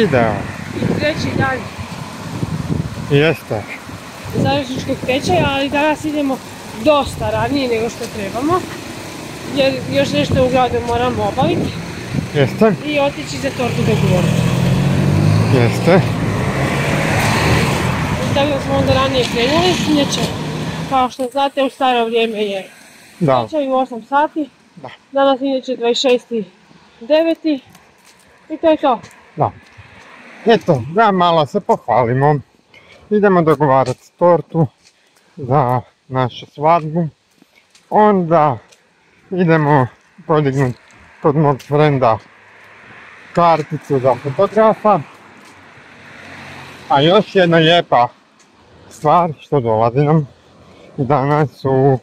video. I treći dan Jeste. zajedničkog tečaja, ali danas idemo dosta ranije nego što trebamo. Jer još nešto u gradu moramo obaviti Jeste? i otići za tortu dogovoriti. Jeste. Tako da smo onda ranije krenuli, inače, kao što znate, u staro vrijeme je Da. tečaj u 8 sati. Da. Danas inače 26.9. I to je to. Da. Eto, da malo se pohvalimo. Idemo dogovarati tortu za našu svadbu. Onda idemo podignuti kod mog frenda karticu za fotografa. A još jedna lijepa stvar što dolazi nam danas u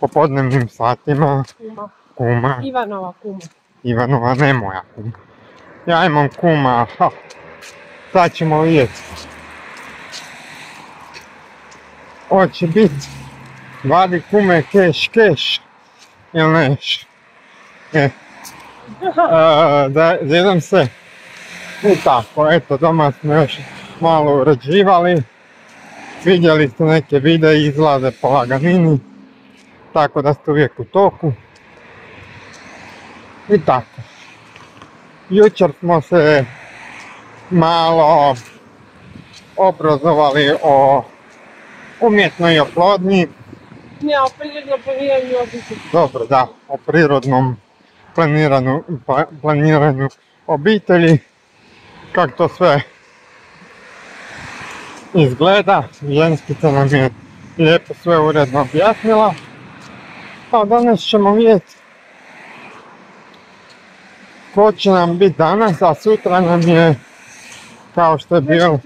popodnevnim satima Kuma. kuma Ivanova kuma. Ivanova, ne moja kuma. Ja imam kuma, ha, sad ćemo vidjeti. Hoće biti, vadi kume keš, keš, ili neš. E, a, da idem se. I tako, eto, doma smo još malo urađivali. Vidjeli ste neke videe izlaze po laganini. Tako da ste uvijek u toku. I tako. Jučer smo se malo obrazovali o umjetnoj oplodnji. Ne, o prirodno planiranju obitelji. Dobro, da, o prirodnom planiranju, pla- planiranju obitelji. Kako to sve izgleda. Ženskica nam je lijepo sve uredno objasnila. Pa danas ćemo vidjeti ko će nam biti danas, a sutra nam je kao što je bilo,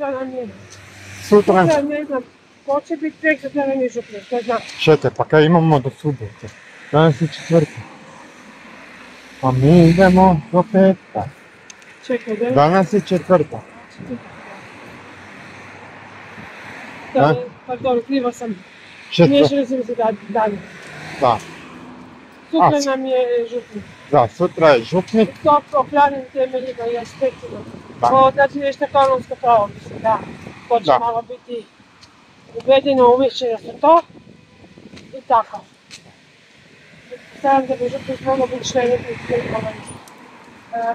Sutra sutra ne znam, ko će biti tek nam je župnik, to znam. Čete, pa kaj imamo do subote? Danas je četvrtak. Pa mi idemo do petka. Čekaj, da Danas je četvrtak. Da, pardon, krivo sam. Četvrtak, Miješali sam se dan. da. Sutra A, nam je župnik. Da, sutra je župnik. To po pravnim temeljima i aspektima. Da. O, znači nešto kanonsko pravo, mislim, da. To će Da. malo biti uvedeno, umješćeno sa to. I tako. Stavljam da bi župnik mogao biti što je neki e,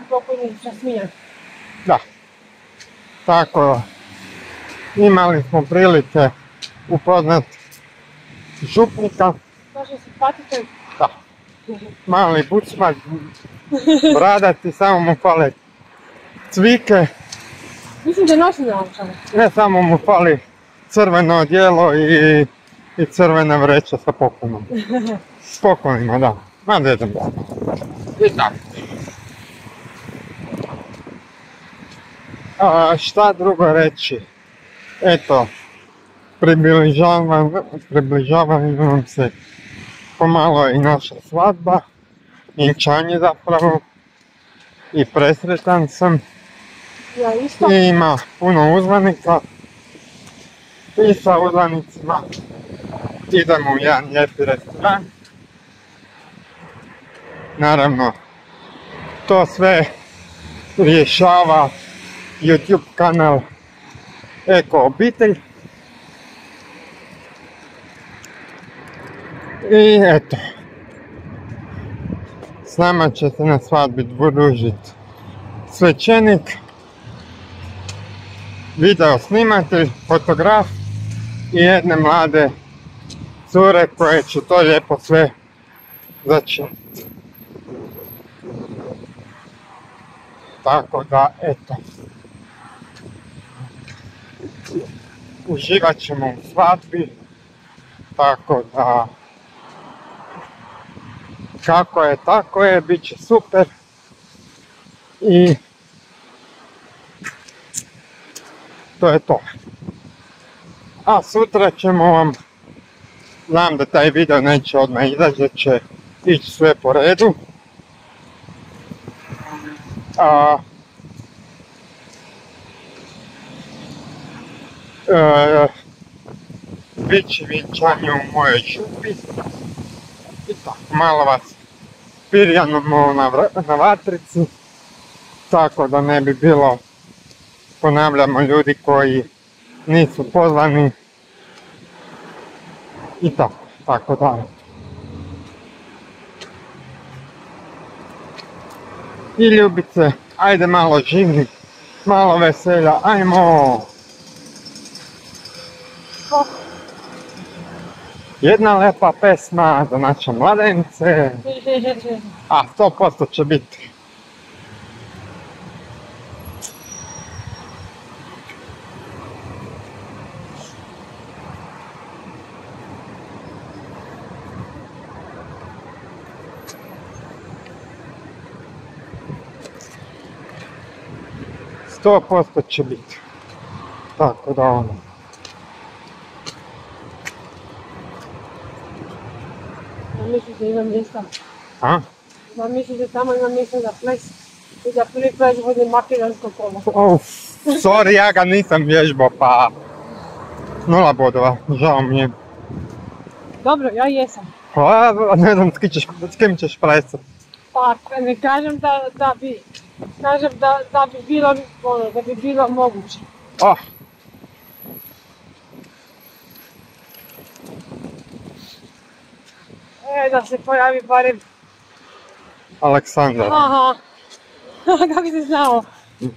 pokojni Jasmijan. Da. Tako, imali smo prilike upoznat župnika. Kaže se patite, Da. Mali bucmak, bradati, samo mu cvike. mislim da nosi naočare. Ne samo mu fali crveno odijelo i, i crvena vreća sa poklonom. S poklonima, da. Ma ne znam da. I tako. A, šta drugo reći? Eto, približava, približava nam se pomalo i naša svadba, vjenčanje zapravo. I presretan sam. Ja. I ima puno uzvanika. I sa uzvanicima idemo u jedan lijepi restoran. Naravno, to sve rješava YouTube kanal Eko obitelj. I eto, s nama će se na svadbi družiti svećenik, video snimatelj, fotograf i jedne mlade cure koje će to lijepo sve začiniti. Tako da, eto. Uživat ćemo u svadbi, tako da kako je, tako je, bit će super. I to je to. A sutra ćemo vam, znam da taj video neće odmah izaći, da će ići sve po redu. A, e, bit će vjenčanje u mojoj župi. I tako, malo vas pirjanom na, na vatrici, tako da ne bi bilo, ponavljamo, ljudi koji nisu pozvani i tako, tako da. I ljubice, ajde malo živni, malo veselja, ajmo! Jedna lepa pesma za naše mladence, a 100% će biti. Sto posto će biti. Tako da ono. Ja mislim da ima mjesta. A? Ja mislim da tamo ima mjesta za ples. I da prvi ples bude makedonsko kolo. Uf, sorry, ja ga nisam vježbao, pa... Nula bodova, žao mi je. Dobro, ja jesam. Pa, ne znam s kim ćeš, s kim ćeš presat. Pa ne kažem da, da bi, kažem da, da bi bilo, ono, da bi bilo moguće. Oh, E, da se pojavi barem, Aleksandar. aha, kako si znao,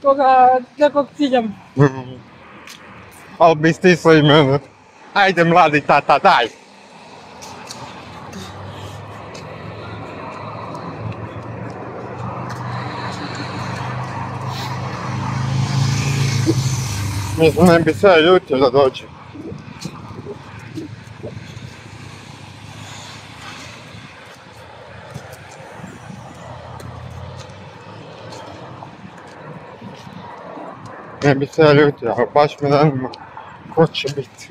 koga, nekog ciljam. Ali bi stisao i mene. Ajde mladi tata, daj. Mislim, ne bi se ljutio da dođe. Ne bi se ljutio, ali baš me zanima ko će biti.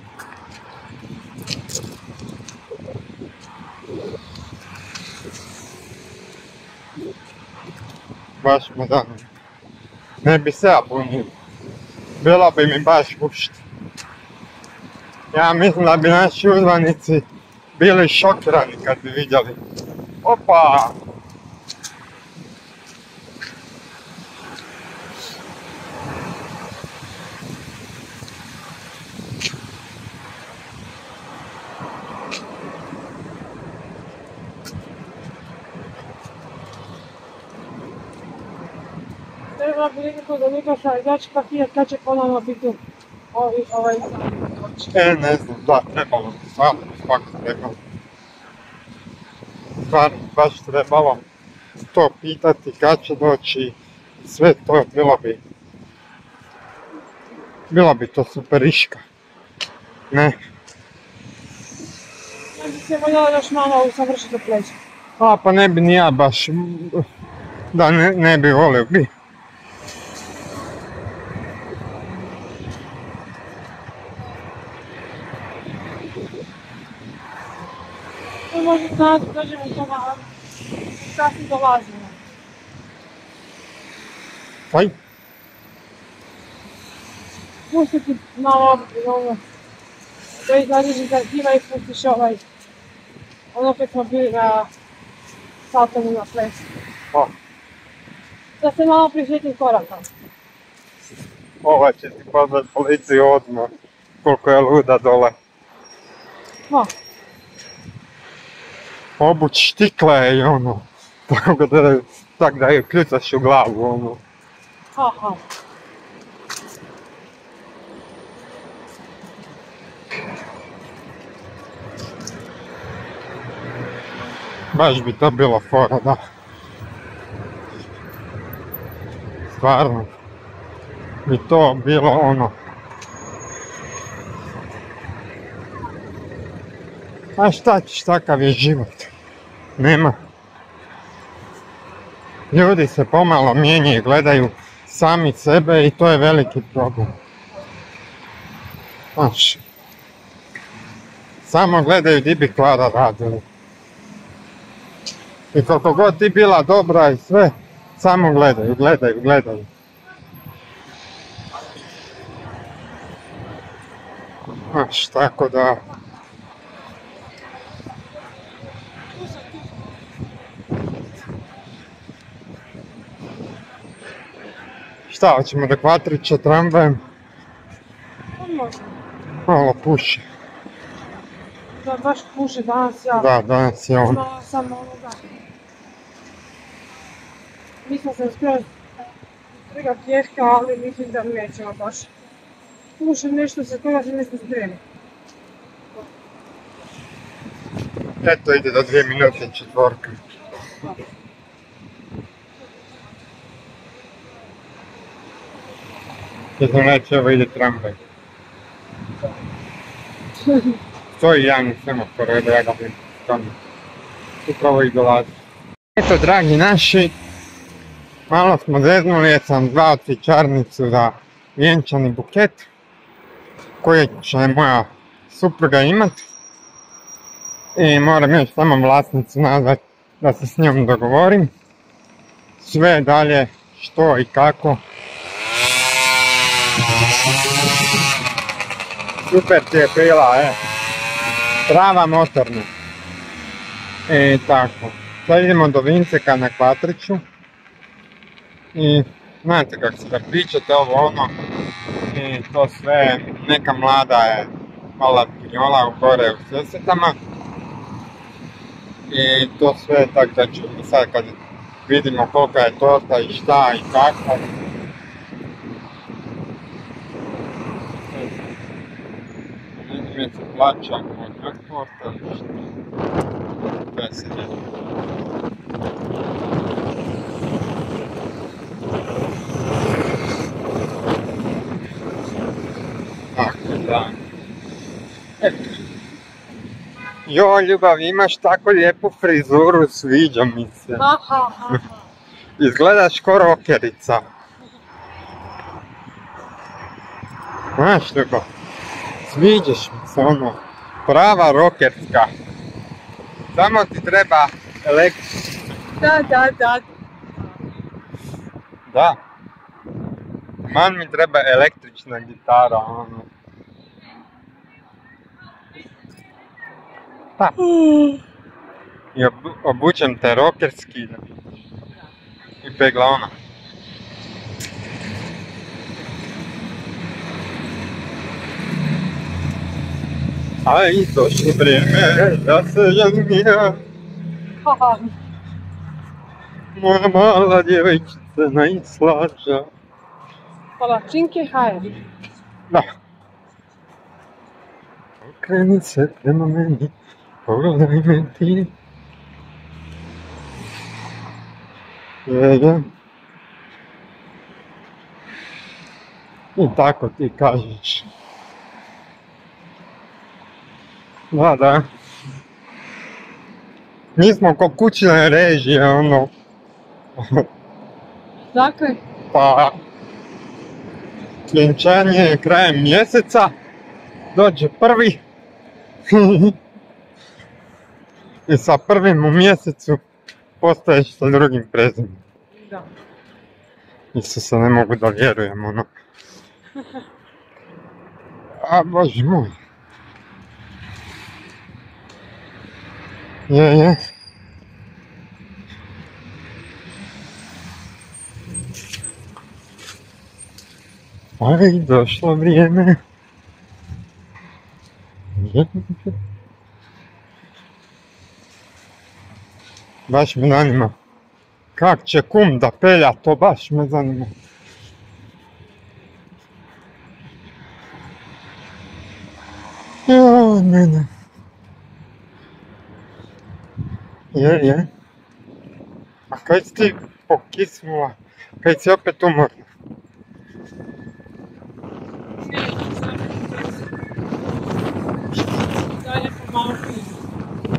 Baš me zanima. Ne bi se ja bunio. Bilo bi mi baš gušt. Ja mislim da bi naši uzvanici bili šokirani kad bi vidjeli. Opa! Bi nekako da Nikoša, ja ću kapirati kad će ponovno biti ovi, ovaj. E, ne znam, da, trebalo stvarno, svako trebalo. Stvarno, baš trebalo to pitati kad će doći, sve to bilo bi, bilo bi to superiška. Ne, Ja bi se voljela još malo usavršiti pleće. a pa ne bi ni ja baš, da ne, ne bi volio bi. Može da dođemo do toga, kasnije dolazimo. Aj, Pustiti malo ono, da izađeš iz arhiva i pustiš ovaj, ono kad smo bili na saltanu na ples. o, Da se malo prisjetim koraka. ova će ti pozvat policiju odmah, koliko je luda dole. Ha, i ono, tako da, tak da ju kljucaš u glavu, ono. ha, ha. Baš bi to bilo fora, da. Stvarno. Bi to bilo ono. A šta ćeš, takav je život. Nema. Ljudi se pomalo mijenjaju, gledaju sami sebe i to je veliki problem. Znaš, samo gledaju di bi Klara radila. I koliko god ti bila dobra i sve, samo gledaju, gledaju, gledaju. Znaš, tako da... Šta, hoćemo do Kvatrića tramvajem? Malo puši. Da, baš puše danas ja. Da, danas je on. Malo sam ovoga. Mislim sam skroz trga pješka, ali mislim da nećemo baš. Puše nešto se toga se nešto spremi. Eto ide do dvije minute četvorka. Jedno evo ide tramvaj. To je jedan semafor, evo ja ga vidim tamo. Upravo dolazi. Eto, dragi naši, malo smo zeznuli jer sam zvao cvičarnicu za vjenčani buket koji će moja supruga imat. I moram još samo vlasnicu nazvat da se s njom dogovorim. Sve dalje što i kako. Super ti je bila, e. Prava motorna. E, tako. Sad idemo do Vinceka na Kvatriću. I znate kako se da pričate ovo ono. I to sve, neka mlada je mala pinjola u gore u Sesvetama. I to sve tako da ćemo sad kad vidimo kolika je torta i šta i kako. Se plaća od torta i šta. To je se ne Tako da. Eto. Jo, ljubav, imaš tako lijepu frizuru, sviđa mi se. Izgledaš ko rokerica. Znaš ljubav, sviđaš mi se ono, prava rokerska. Samo ti treba električna. Da, da, da. Da. Man mi treba električna gitara, ono. Pa. I obu- obučem te rokerski. I pegla ona. A i došlo vrijeme da se ženija Ha, ha. moja mala djevojčica najslađa. Palačinke, hajer. Da. Okreni se prema meni, pogledaj me ti. Je, je. I tako ti kažeš. Da, da. Mi smo ko kućne režije, ono, Dakle, pa vjenčanje je krajem mjeseca, dođe prvi i sa prvim u mjesecu postaješ sa drugim prezimenom. da. Isuse, ne mogu da vjerujem, ono. A, bože moj. Je, je. Aj, došlo vrijeme. Baš me zanima. Kak će kum da pelja, to baš me zanima. Joj, mene. Je, je. A kaj si ti pokisnula? Kaj si opet umorna? Dalje pomalo pijem.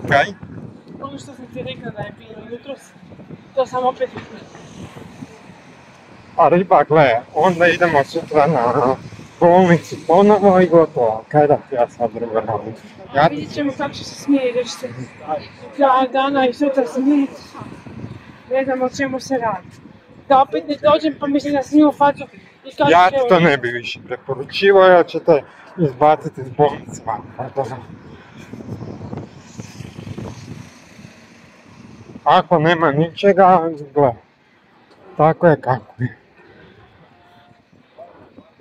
Kaj? Ono što sam ti rekla da je bilo jutros, to sam opet A riba, gle, onda idemo sutra na bolnicu ponovo i gotovo. Kaj da ti ja sad drugo radim? Ja ti Vidjet ćemo kako će se će se dana i sutra smiriti. Ne znam o čemu se radi. Da opet ne dođem pa mislim da sniju facu i kažem Ja ti to ne bi više preporučivao, ja ću te izbaciti iz bolnice van. Pa. Ako nema ničega, gle, tako je kako je.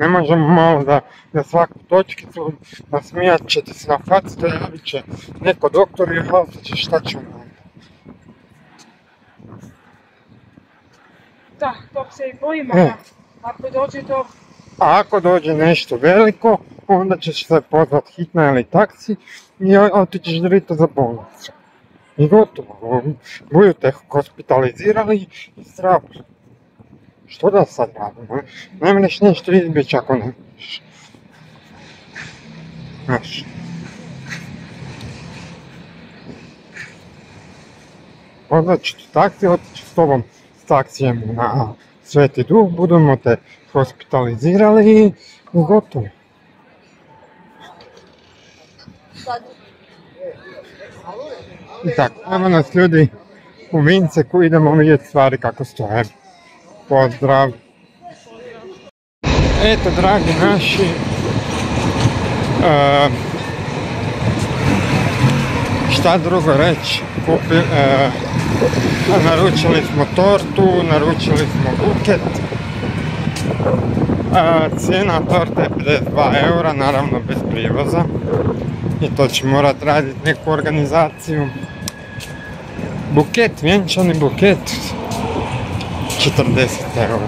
Ne možemo malo da, da svaku točkicu, nasmijat ćete se na facu, to javit će neko doktor i hvalite će šta će ono. Da, tog se i bojimo. E. Ako dođe do... A ako dođe nešto veliko, onda ćeš se pozvat hitna ili taksi i otićeš dirito za bolnicu. I gotovo, budu te hospitalizirali i zdravo. Što da sad radimo? Ne mreš nešto izbjeći ako ne možeš. Znaš. Ću ti taksi, otići s tobom s taksijem na Sveti Duh, budemo te hospitalizirali i gotovo. I tako, ajmo nas ljudi u Vinceku, idemo vidjeti stvari kako stoje. Pozdrav! Eto, dragi naši, e, šta drugo reći, e, naručili smo tortu, naručili smo buket, a, cijena torte je 52 eura, naravno bez prijevoza. I to će morat raditi neku organizaciju. Buket, vjenčani buket, 40 eura.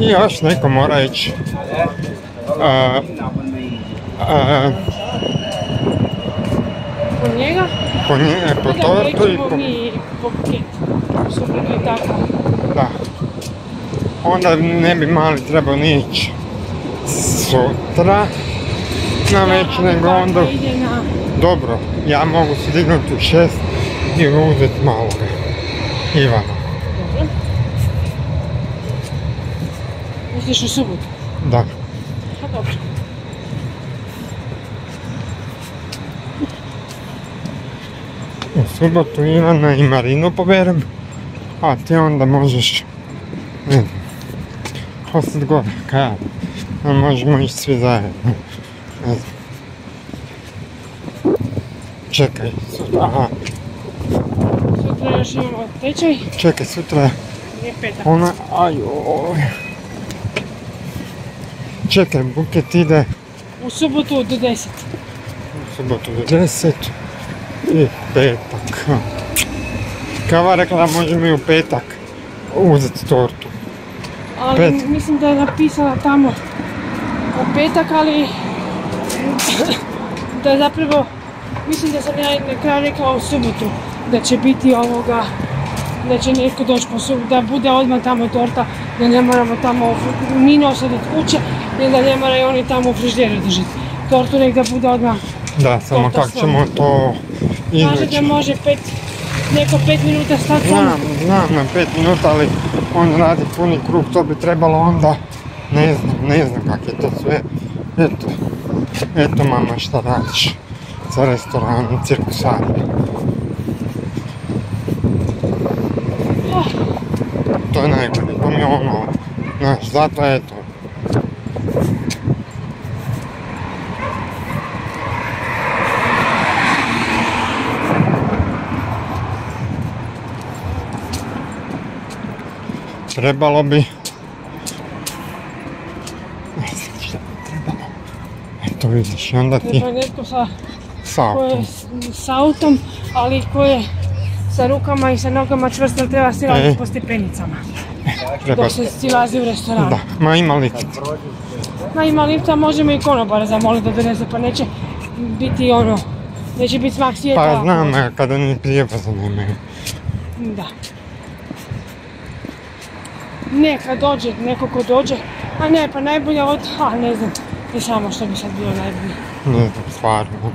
I još neko mora ići a, a, Po njega? po, nje, po Da, tortu i po... mi po i tako. Da. Onda ne bi mali trebao ni ići sutra na već, nego onda... Dobro, ja mogu se dignuti u šest i uzeti maloga. Dobro. Misliš u subotu? Da. Pa dobro. U subotu Ivana i Marinu poberem, a ti onda možeš, ne znam, ostat gore, kaj a možemo ići svi zajedno, ne znam. Čekaj, sutra, aha, Sutra još imamo tečaj. čekaj, sutra Nije petak. Ona, ajoj. Čekaj, buket ide U subotu do 10. u subotu do 10 i petak. Kava rekla da možemo i u petak uzeti tortu. Ali Pet. mislim da je napisala tamo u petak, ali da je zapravo, mislim da sam ja na kraju rekla u subotu da će biti ovoga, da će netko doći da bude odmah tamo torta, da ne moramo tamo mi nositi od kuće i da ne moraju oni tamo u frižderu držati. Tortu nek da bude odmah. Da, samo kako ćemo to Kaže da izvući. može pet, neko pet minuta stati tamo. Znam, znam na pet minuta, ali on radi puni krug, to bi trebalo onda, ne znam, ne znam kak je to sve. Eto, eto mama šta radiš za restoran cirkusari. Oh, To je najbolje, to mi je ono, znaš, zato eto. Trebalo bi... Trebalo. Eto vidiš, onda ti treba netko sa sa je autom. s, s autom, ali ko je sa rukama i sa nogama čvrsto treba silaziti E. po stepenicama. Treba... Dok se silazi u restoran. Da, ma ima lift. Ma ima lifta, možemo i konobara zamoliti da donese, pa neće biti ono, neće biti smak svijeta. Pa znam, e, kada ni prijevoza nemaju. Da. Ne, kad dođe, neko ko dođe, a ne, pa najbolje od, a ne znam, ne samo što bi sad bilo najbolje. Ne znam, stvarno.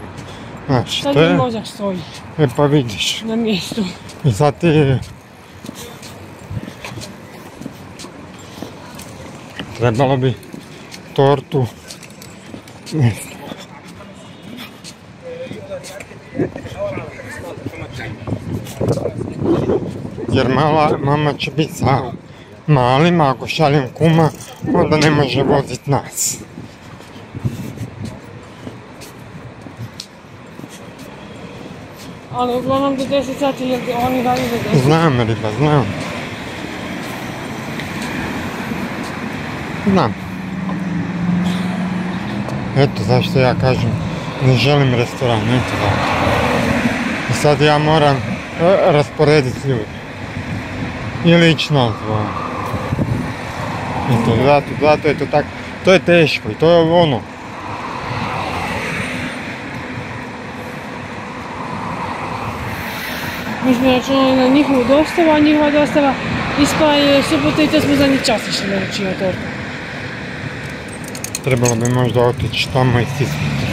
Znaš, Sad to je... mozak stoji E pa vidiš. na mjestu. I sad ti... Trebalo bi tortu... Jer mala, mama će biti sa malima, ako šaljem kuma, onda ne može vozit nas. Ali uglavnom do 10 sati jer oni radi do 10. Znam riba, znam. Znam. Eto zašto ja kažem ne želim restoran, eto zato. I sad ja moram e, rasporediti ljudi. Ili ići na odvojeno. Eto, zato, zato je to tako, to je teško i to je ono. Mi smo računali na njihovu dostavu, a njihova dostava ispala je subota i to smo za njih čas išli naručio tortu. Trebalo bi možda otići tamo i stisnuti.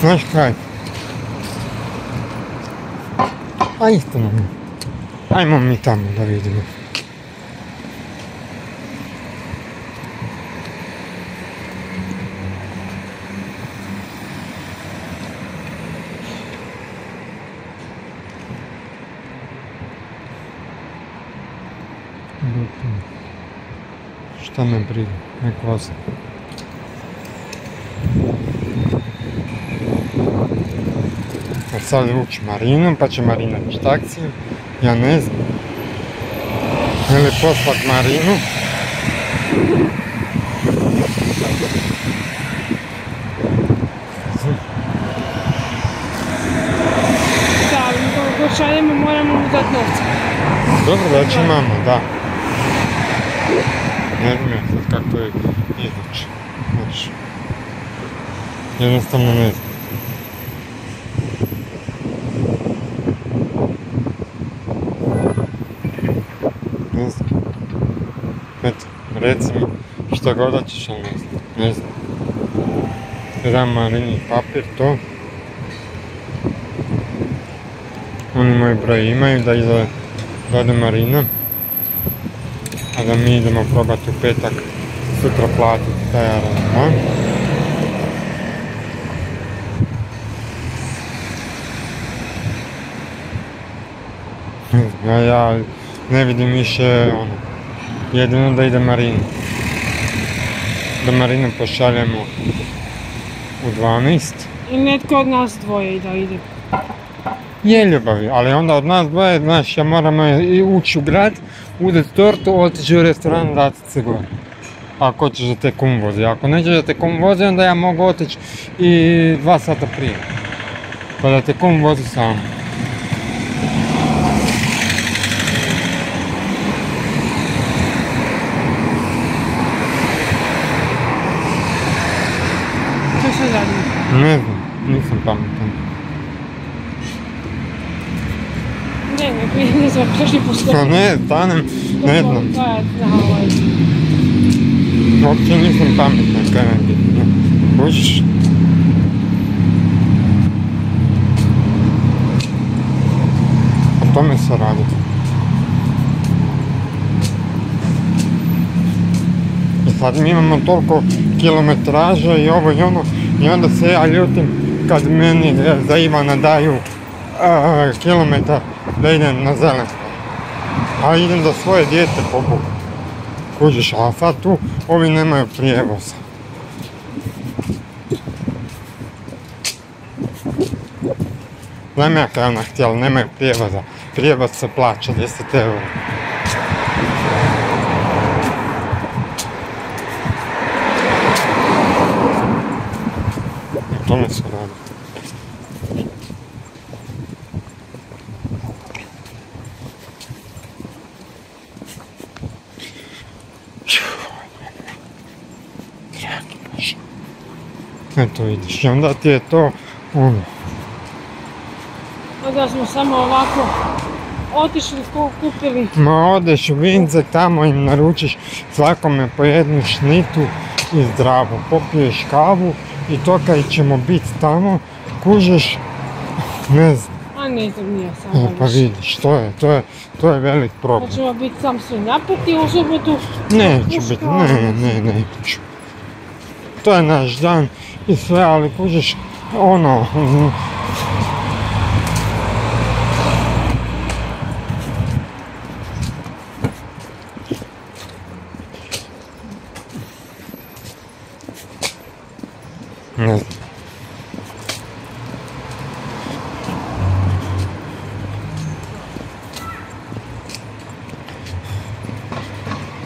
Znaš kaj? A isto nam. Ajmo mi tamo da vidimo. Šta me briga, nek voze. Jer sad ući Marinom, pa će Marina ići taksijem, ja ne znam. Ili poslat Marinu. Da, ali kako god šaljemo moramo mu dati novce. Dobro, već imamo, da. Ne znam ja sad kako je izaći. Znači, jednostavno ne znam. Ne znam. Eto, recimo, što god hoćeš, ali ne znam. Ne znam. Dam Marini papir, to. Oni moj broj imaju da iza dode Marina. A da mi idemo probati u petak sutra platiti taj aranžman. Ne znam, Ja, ja ne vidim više ono, jedino da ide Marina. Da Marinu pošaljemo u 12. I netko od nas dvoje da ide. Je ljubavi, ali onda od nas dvoje, znaš, ja moramo i ući u grad, uzeti tortu, otići u restoran, vratiti se gore. Ako hoćeš da te kum vozi. Ako nećeš da te kum vozi, onda ja mogu otići i dva sata prije. Pa da te kum vozi sam. Što se radi? Ne znam, nisam pametan. Ne, ne, ne znam, prošli put Pa ne, stanem, ne znam. Uopće nisam pametan, kaj nam biti. Kužiš? O tome se radi. I sad mi imamo toliko kilometraža i ovo i ono i onda se ja ljutim kad meni za Ivana daju kilometar da idem na zelen. A idem za svoje dijete po Bogu. Kužiš, a sad tu ovi nemaju prijevoza. Znam ja kaj ona htjela, nemaju prijevoza. Prijevoz se plaća 10 eura. O tome se radi. Dragi Bože. Eto vidiš, i onda ti je to ono, Onda smo samo ovako otišli, ku- kupili. Ma odeš u Vince, tamo im naručiš svakome po jednu šnitu i zdravo. Popiješ kavu i to kad ćemo biti tamo, kužeš, ne znam, A ne znam, nije e, samo pa vidiš, to je, to je, to je velik problem. Hoćemo biti sam svi napeti u subotu. Neću biti, ne, ne, neću. To je naš dan i sve, ali kužiš, ono, mm, ne znam.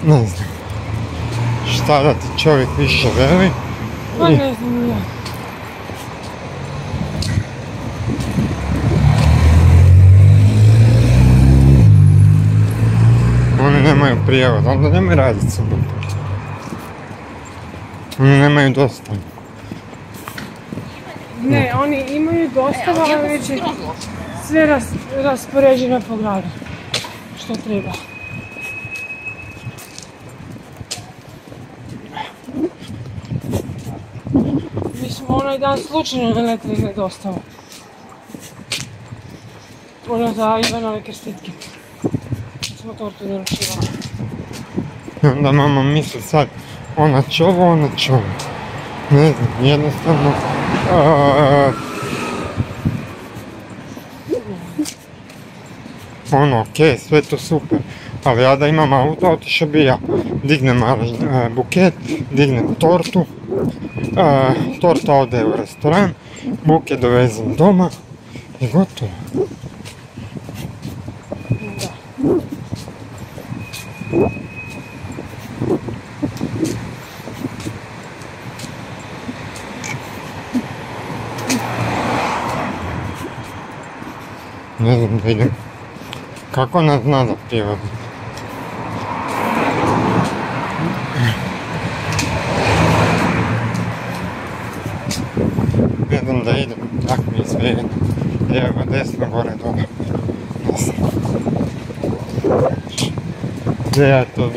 ne znam, šta da ti čovjek više veli. Pa ne znam ni ja. Oni nemaju prijevod, onda nemoj raditi subotu. Oni nemaju dosta. Ne, oni imaju dostava, ali već je sve ras, raspoređeno po gradu. Što treba. Mi smo onaj dan slučajno naletili na dostavu. Ono za Ivanove krstitke. Kad smo tortu naručivali. I onda mama misli sad, ona će ovo, ona će ovo. Ne znam, jednostavno... ono, okej, sve to super. Ali ja da imam auto, otišao bi ja. Dignem mali buket, dignem tortu, torta ode u restoran, buket dovezem doma i gotovo. Da. Ne znam da idem. Kako nas zna da pjeva? Ne znam da idem, tak mi je sve jedno. Lijevo, desno, gore, dole. Ne znam. Gdje ja to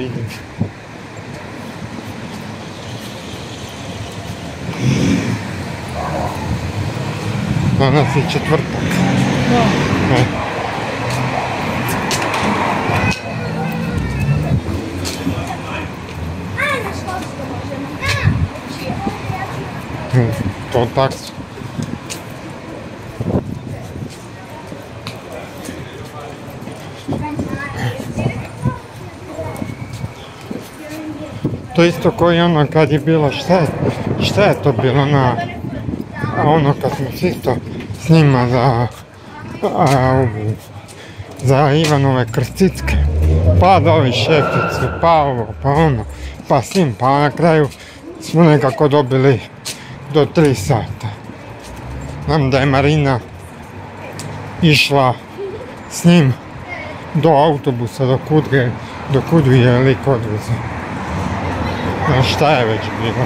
Hm, To. To isto koji ono kad je bilo, šta šta je to bilo na, ono kad smo s isto s njima za, a, za Ivanove krstitke, pa da ovi šefici, pa ovo, pa ono, pa s njim, pa na kraju smo nekako dobili do tri sata. Znam da je Marina išla s njim do autobusa, do kud, ga- do kud je lik odvezao. A šta je već bilo?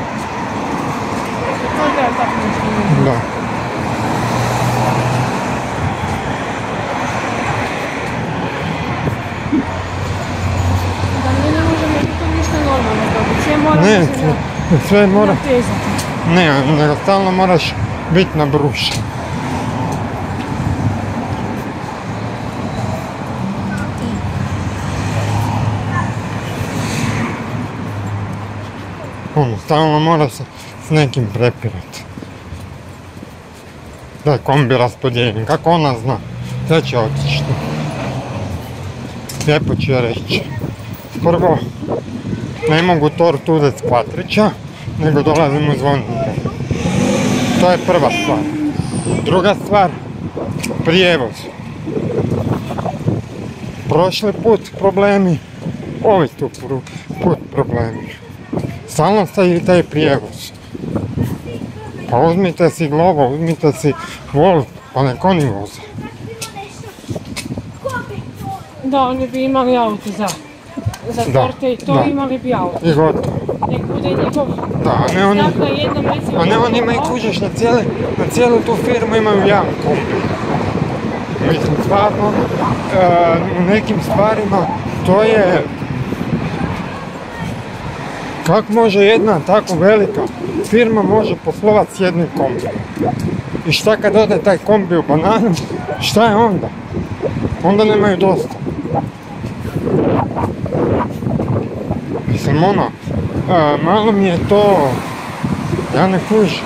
Da. Da. Mi ne možemo ništa normalno dobiti. Sve moramo Ne, sve, sve mora. Ne, nego stalno moraš biti na bruši. Ono, stalno mora se s nekim prepirati. Da je kombi raspodijeljen, kako ona zna, sve će otići. Lijepo ću joj reći. Prvo, ne mogu tortu uzeti s Kvatrića, nego dolazim u zvonike. To je prva stvar. Druga stvar, prijevoz. Prošli put problemi, ovaj tu put problemi. Stalno staje taj prijevoz. Pa uzmite si glovo, uzmite si vol, pa nek oni voze. Da, oni bi imali auto za, za i to da. imali bi auto. I gotovo. Nek bude njegov Da, a ne oni, jednom recimo. a ne oni imaju kužiš na cijele, na cijelu tu firmu imaju jedan kombi. Mislim, stvarno, e, u nekim stvarima to je... Kako može jedna tako velika firma može poslovati s jednim kombijem? I šta kad ode taj kombi u bananu, šta je onda? Onda nemaju dosta. Mislim, ono, e, malo mi je to, ja ne kužim.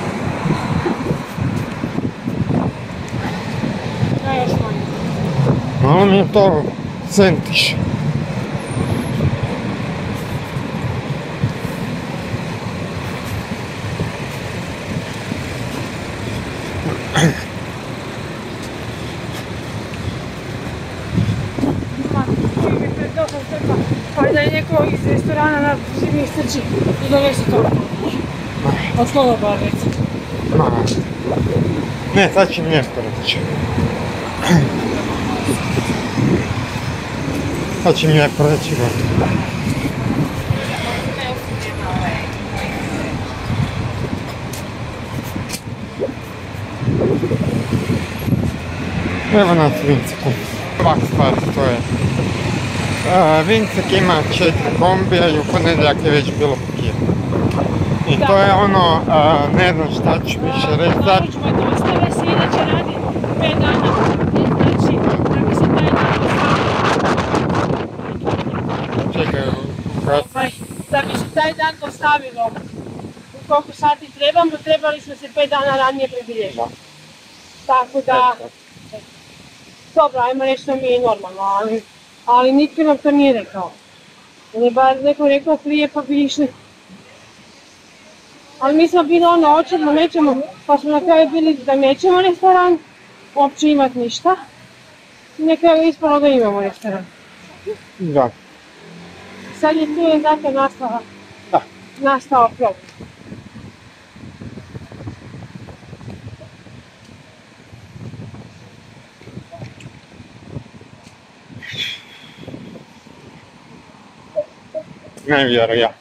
Da, još manje. Malo mi je to centiš. Ma, čekaj, to je to sam tekla Pa da je neko iz restorana na zimi istrči i donese to. Od kolobar recimo. Ma. Ne, sad će mi nešto reći. Sad će mi lijepo reći gotovo. Evo nas Vinceku. Ovak stvar to je. E, Vincek ima četiri kombija i u ponedjeljak je već bilo pakirano. I to je ono, e, ne znam šta ću više reći, sad Narudžba dostave se inače radi 5 dana. Znači, da bi se taj dan dostavilo. čekaj, Ovaj, Da bi se taj dan dostavilo u koliko sati trebamo, trebali smo se 5 dana ranije pribilježiti. Tako da, dobro, ajmo reći da mi je normalno, ali, ali nitko nam to nije rekao. Da je bar neko rekao prije pa bi išli. Ali mi smo bili ono, očemo, nećemo, pa smo na kraju bili da nećemo restoran, uopće imat ništa. I na kraju ispalo da imamo restoran. Da, Sad je tu je zato nastala, Da. nastao problem. наверное.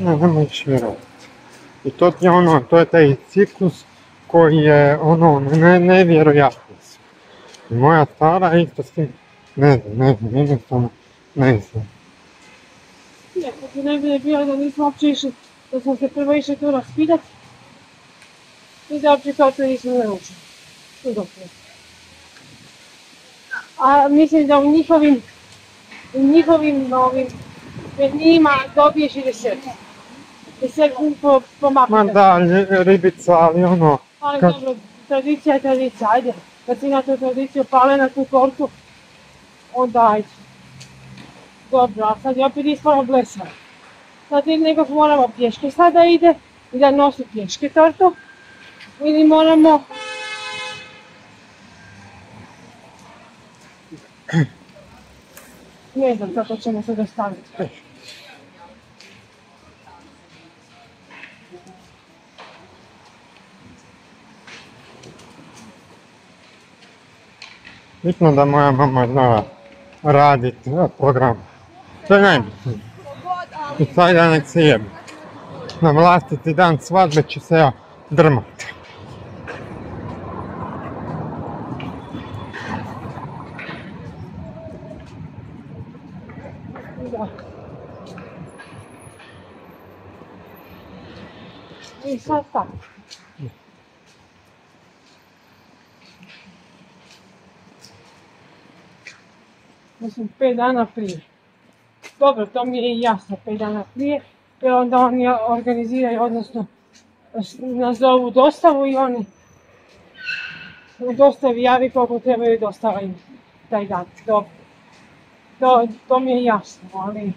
Намеширувати. І тут є воно, то цей циклус, який воно не, невероятність. Моя стара і не, не, не, не, не, не, не, kako ne bi bilo da nismo uopće išli, da smo se prvo išli tu raspitat i da uopće kao to nismo naručili. To je dobro. A mislim da u njihovim, u njihovim ovim menijima dobiješ i desert. Desert po, po mapu. Ma da, ribica, ali ono, Ali kad- dobro, tradicija je tradicija, ajde. Kad si na tu tradiciju pale na tu tortu, onda ajde. Dobro, a sad je opet blesavo. Sad ili nekog moramo pješke sada ide i da nosi pješke tortu. Ili moramo... Ne znam kako ćemo se dostaviti. bitno da moja mama zna radit e, program. To je najbitnije. I taj dan nek se jebe. Na vlastiti dan svadbe ću se ja. I sad tako. Mislim, pet dana prije. Dobro, to mi je i jasno, pet dana prije. Jer onda oni organiziraju, odnosno nazovu dostavu i oni u dostavi javi koliko trebaju dostava im taj dan. Dobro. To, to mi je jasno, ali...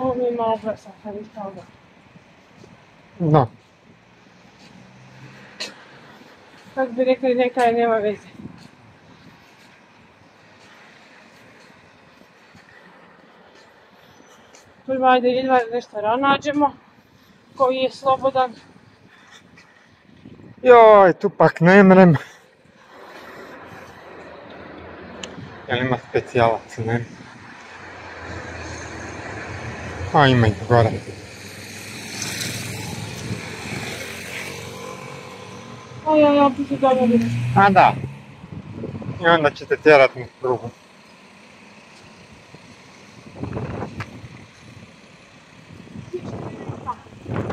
Ovo mi je malo blesan, kad ispao da. Da. Kako bi rekli, neka je, nema veze. Prvo ajde jedva restoran nađemo, koji je slobodan. Joj, tu pak ne mrem. Jel ima specijalaca, ne? A ima ih gore. A ja, ja, bi se dobro. A da. I onda ćete tjerat na prugu.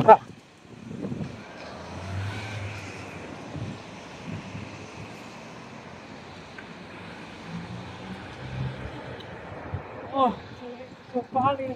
Da. O, se pali.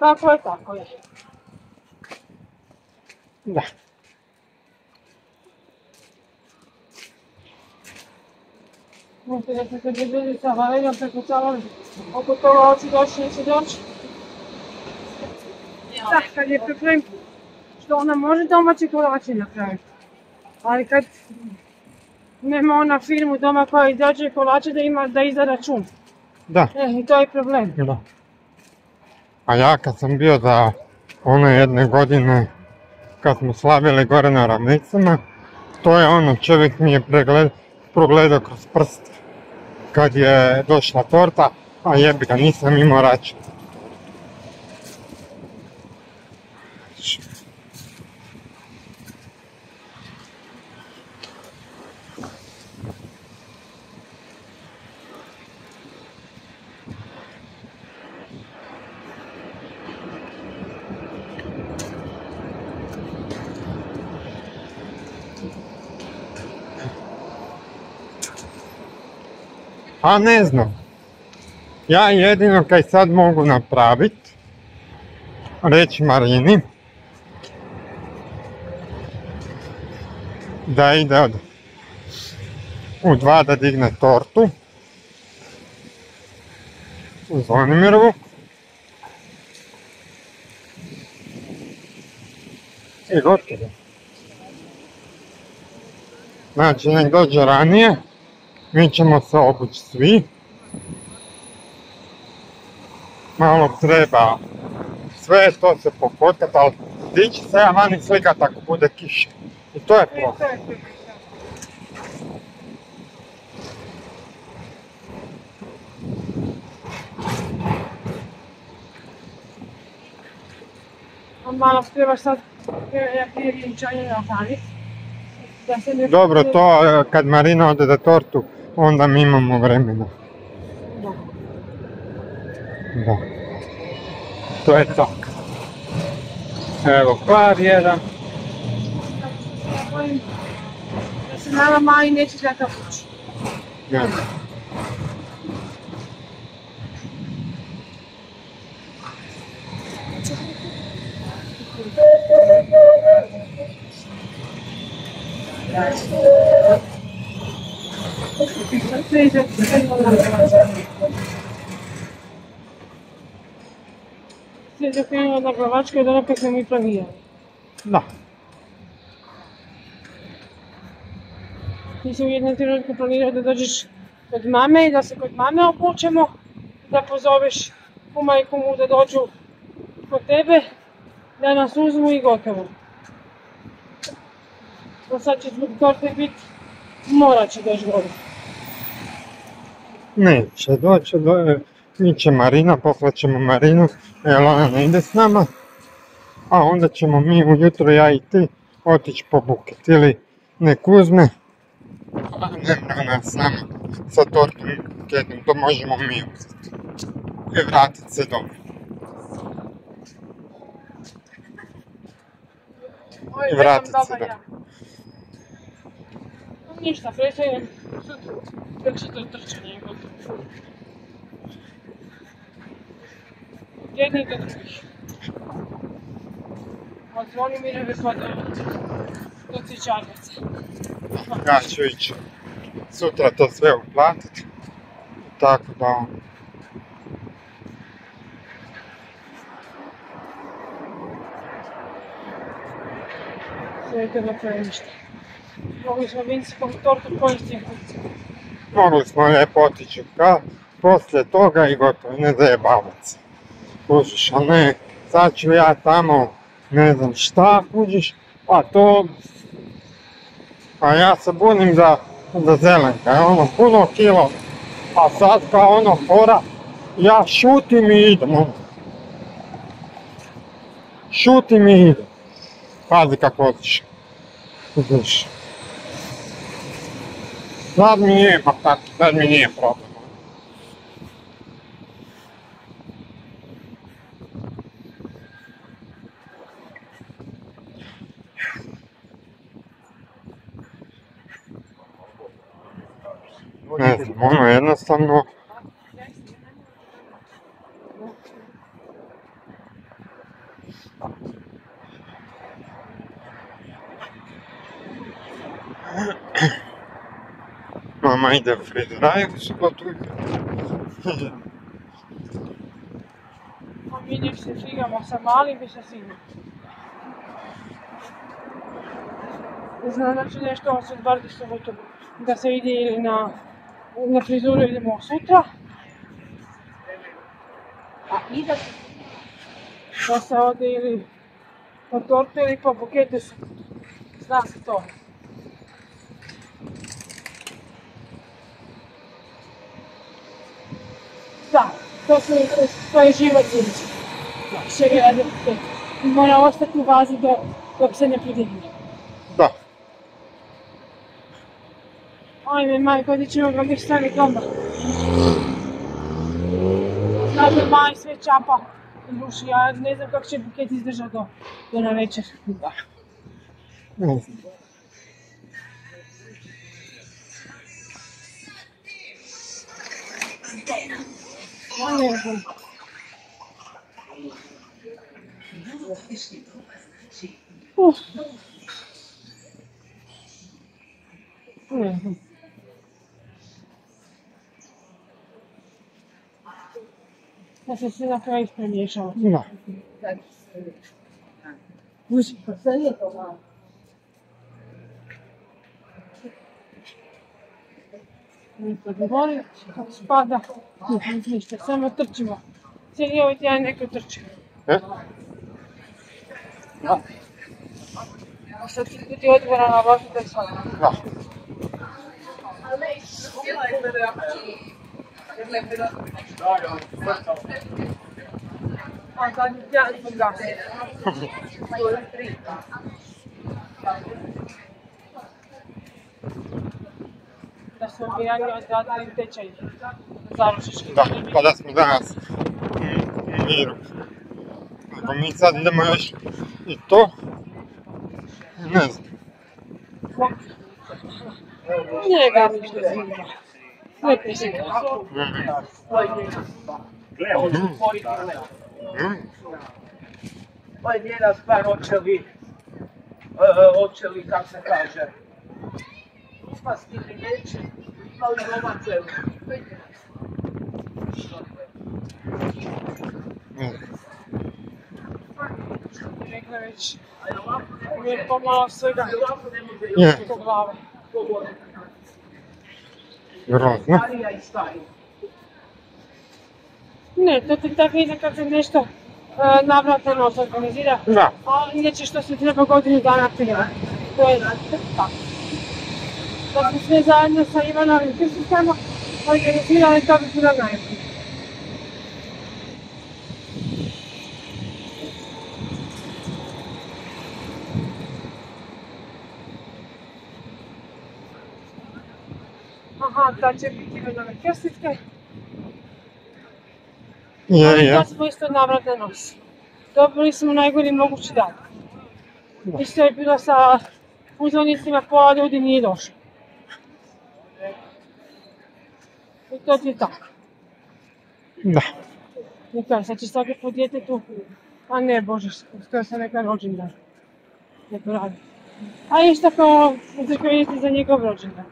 Tako je, tako je. Da. Možete da ste se bezvezi sa varenjom prekucavali oko toga hoću doći, neće doći. Da, kad je problem što ona može domaći kolači napraviti. Ali kad nema ona firmu doma koja izađe kolače da ima da izda račun. Da. E, i to je problem. Da. A ja kad sam bio za one jedne godine kad smo slavili gore na ravnicama, to je ono čovjek mi je pregled, progledao kroz prst kad je došla torta, a jebi ga nisam imao račun. A ne znam. Ja jedino kaj sad mogu napravit, reći Marini, da ide od u dva da digne tortu u Zvonimirovu i gotovo. Znači, nek dođe ranije, mi ćemo se obući svi. Malo treba sve to se pokotat, ali dići se ja vani slikat ako bude kiša. I to je E, to malo treba sad. Da se ne... Dobro, to e, kad Marina ode da tortu, onda mi imamo vremena. Da. Da. To je to. Evo, kvar jedan. Da se nama mali neće tata ući. Ja. Sve je krenula na glavačku od ono kako smo mi planirali. Da. Ti si u jednom trenutku planirao da dođeš kod mame i da se kod mame obučemo, da pozoveš u majku mu da dođu kod tebe, da nas uzmu i gotovo. A sad će zbog torte biti, morat će doći gore. Neće doći, do, će Marina, poslaćemo Marinu, jer ona ne ide s nama. A onda ćemo mi ujutro, ja i ti, otići po buket. Ili nek uzme, a ne ona s nama, sa tortom jednom, to možemo mi uzeti. I vratit se doma. I vratit se doma. Ništa, predsjednik, sutra, tek će to trčanje gotovo. Od jednih do drugih. Od Zvonimireve pa do, do Cvičarnice. Ja ću ići sutra to sve uplatit. Tako da on. Sve to napravim ništa. Mogli smo vinskom tortu pojesti. Mogli smo lijepo otići ka, poslije toga i gotovo, ne zajebavat se. Kužiš, a ne, sad ću ja tamo, ne znam šta, kužiš, a to... A ja se bunim za, za zelenka, je ono, puno kilo A sad kao ono fora, ja šutim i idem. ono. Šutim i idem. Pazi kako hoćeš. Vidiš. Sad mi nije pa tako, sad mi nije problem. Ne znam, ono jednostavno... Mama ide u frizeraju u subotu. Nek se figamo sa malim i sa sinom. Znači nešto se bar u subotu da se ide ili na, na frizuru idemo sutra. A i da se, da se ode ili po torte ili po bukete. Zna se to. Da, to, su, to je život djece. Da, še ga radi buket. I mora ostati u vazi do, dok se ne prodigne. Da, Ajme, majko, gdje ćemo ga mi staviti doma? Znate, maj sve čapa ruši, ja ne znam kako će buket izdržati do, do na večer. Da. ne znam. Ja ne znam. Uf. Ne znam. Da se sve na kraju ispremiješalo. Da. Uži. Niko ne voli, kako spada, ništa, samo trčimo. Cijeli ovaj tjedan neko trči. E? Da. A sad će biti odvorana baš da sada. Da. A zadnji tjedan smo gasili. Da smo birani odradili tečaj završiški. Da, pa da smo danas u miru. Ako mi sad idemo još i to, ne znam. Njega ništa zanima. Ne piše kako. Mm. To je njena stvar, hoće li, e, hoće li, kak se kaže, ispasti ili neće, ali doma će. Ne znam. Rekla već, pomalo svega i starija. Ne, to ti tako ide kad se nešto e, navratno organizira. Da, A inače što se treba godinu dana prije. To je tako. Da smo sve zajedno sa Ivanovim Kršicama organizirali, to bi bilo najbolje. Aha, da će biti Ivanove Krstice. je, je. To smo isto navrat na nos. Dobili smo najgori mogući dan. Isto je bilo sa uzvanicima, pola ljudi nije došlo. I to ti je tako. Da. I kaj, sad će svaki po djetetu, a ne bože, skoro sam neka rođendan. Neko radi. A isto kao uzakljiviti za njegov rođendan.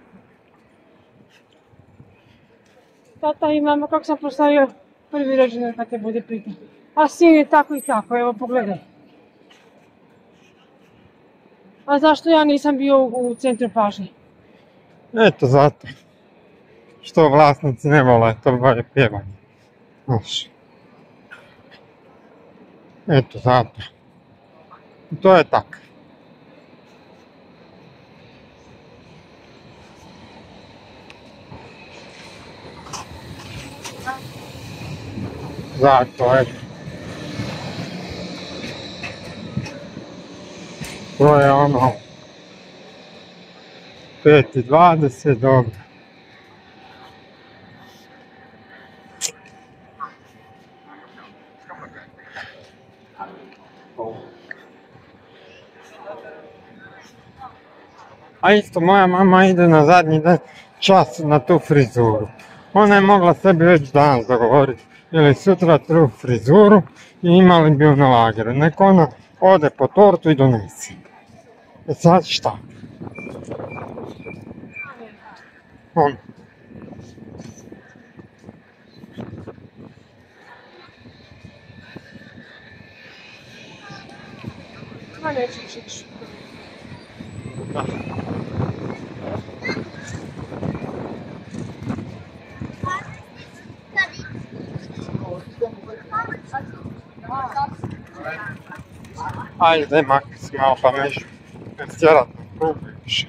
Tata i mama, kako sam proslavio prvi rođendan kad te bude pitan. A sin je tako i tako, evo pogledaj. A zašto ja nisam bio u, u centru pažnje? Eto zato. Što vlasnici ne vole, to bolje pjevanje. Znaš. Eto zato. To je tak. Zato, eto. To je ono... 5.20, dobro. A isto moja mama ide na zadnji dan čas na tu frizuru. Ona je mogla sebi već danas dogovoriti ili sutra tu frizuru i imali bi ju na lageru. Nek ona ode po tortu i donesi. E sad šta? On. Ići. Ajde, makni se malo pa neću me stjerat na prugu više.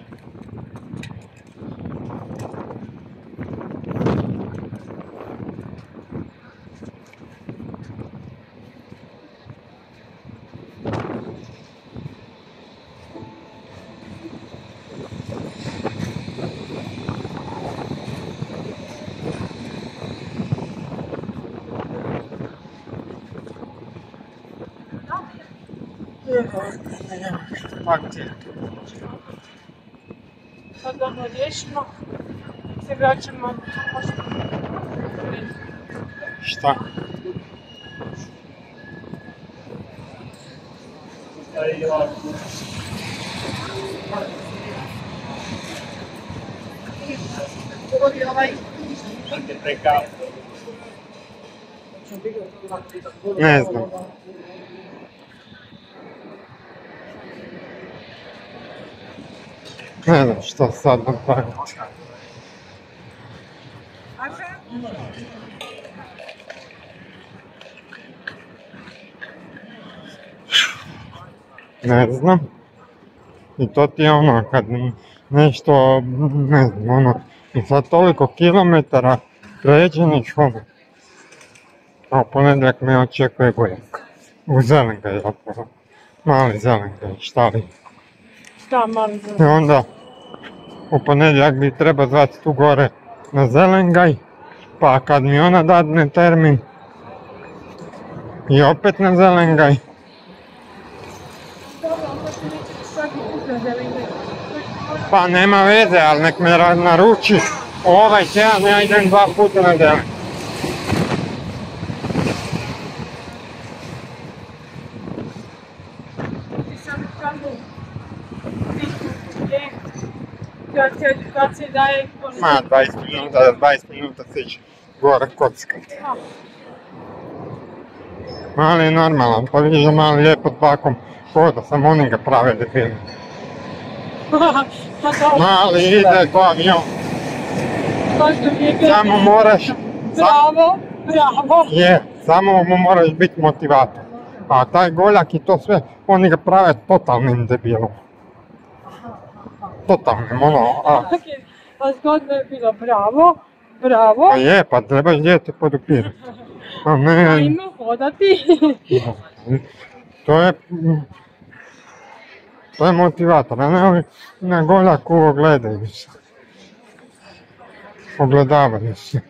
Pak ti je to. Sad ono riješimo. Se vraćamo. možemo- Šta? Ne znam. Ne znam što sad napraviti. Ne znam. I to ti je ono kad nešto, ne znam, ono, i sad toliko kilometara pređenih, ono. A u ponedjeljak me očekuje Gojak. U Zelengaj zapravo. Mali Zelengaj, šta li. Šta mali I onda u ponedjeljak bi treba zvati tu gore na Zelengaj, pa kad mi ona dadne termin i opet na Zelengaj, pa nema veze, ali nek me naruči ovaj tjedan ja idem dva puta na Zelengaj. Kad daje... Ma 20 minuta, 20 minuta se ići gore kockat. Mali je normalan, pa vidiš da mali lijepo s bakom hoda, samo oni ga prave. Pa to, Mali ide ko avion, je samo moraš, Bravo, bravo. je, samo mu moraš biti motivator. A taj goljak i to sve, oni ga prave totalnim debilom. Totalnim, ono, a, A zgodno je bilo bravo, bravo. pa je, pa trebaš dijete podupirati. A A ne, ima hodati. To je... To je motivator, a ne ovi na goljaku ogledaju se. Ogledavaju se.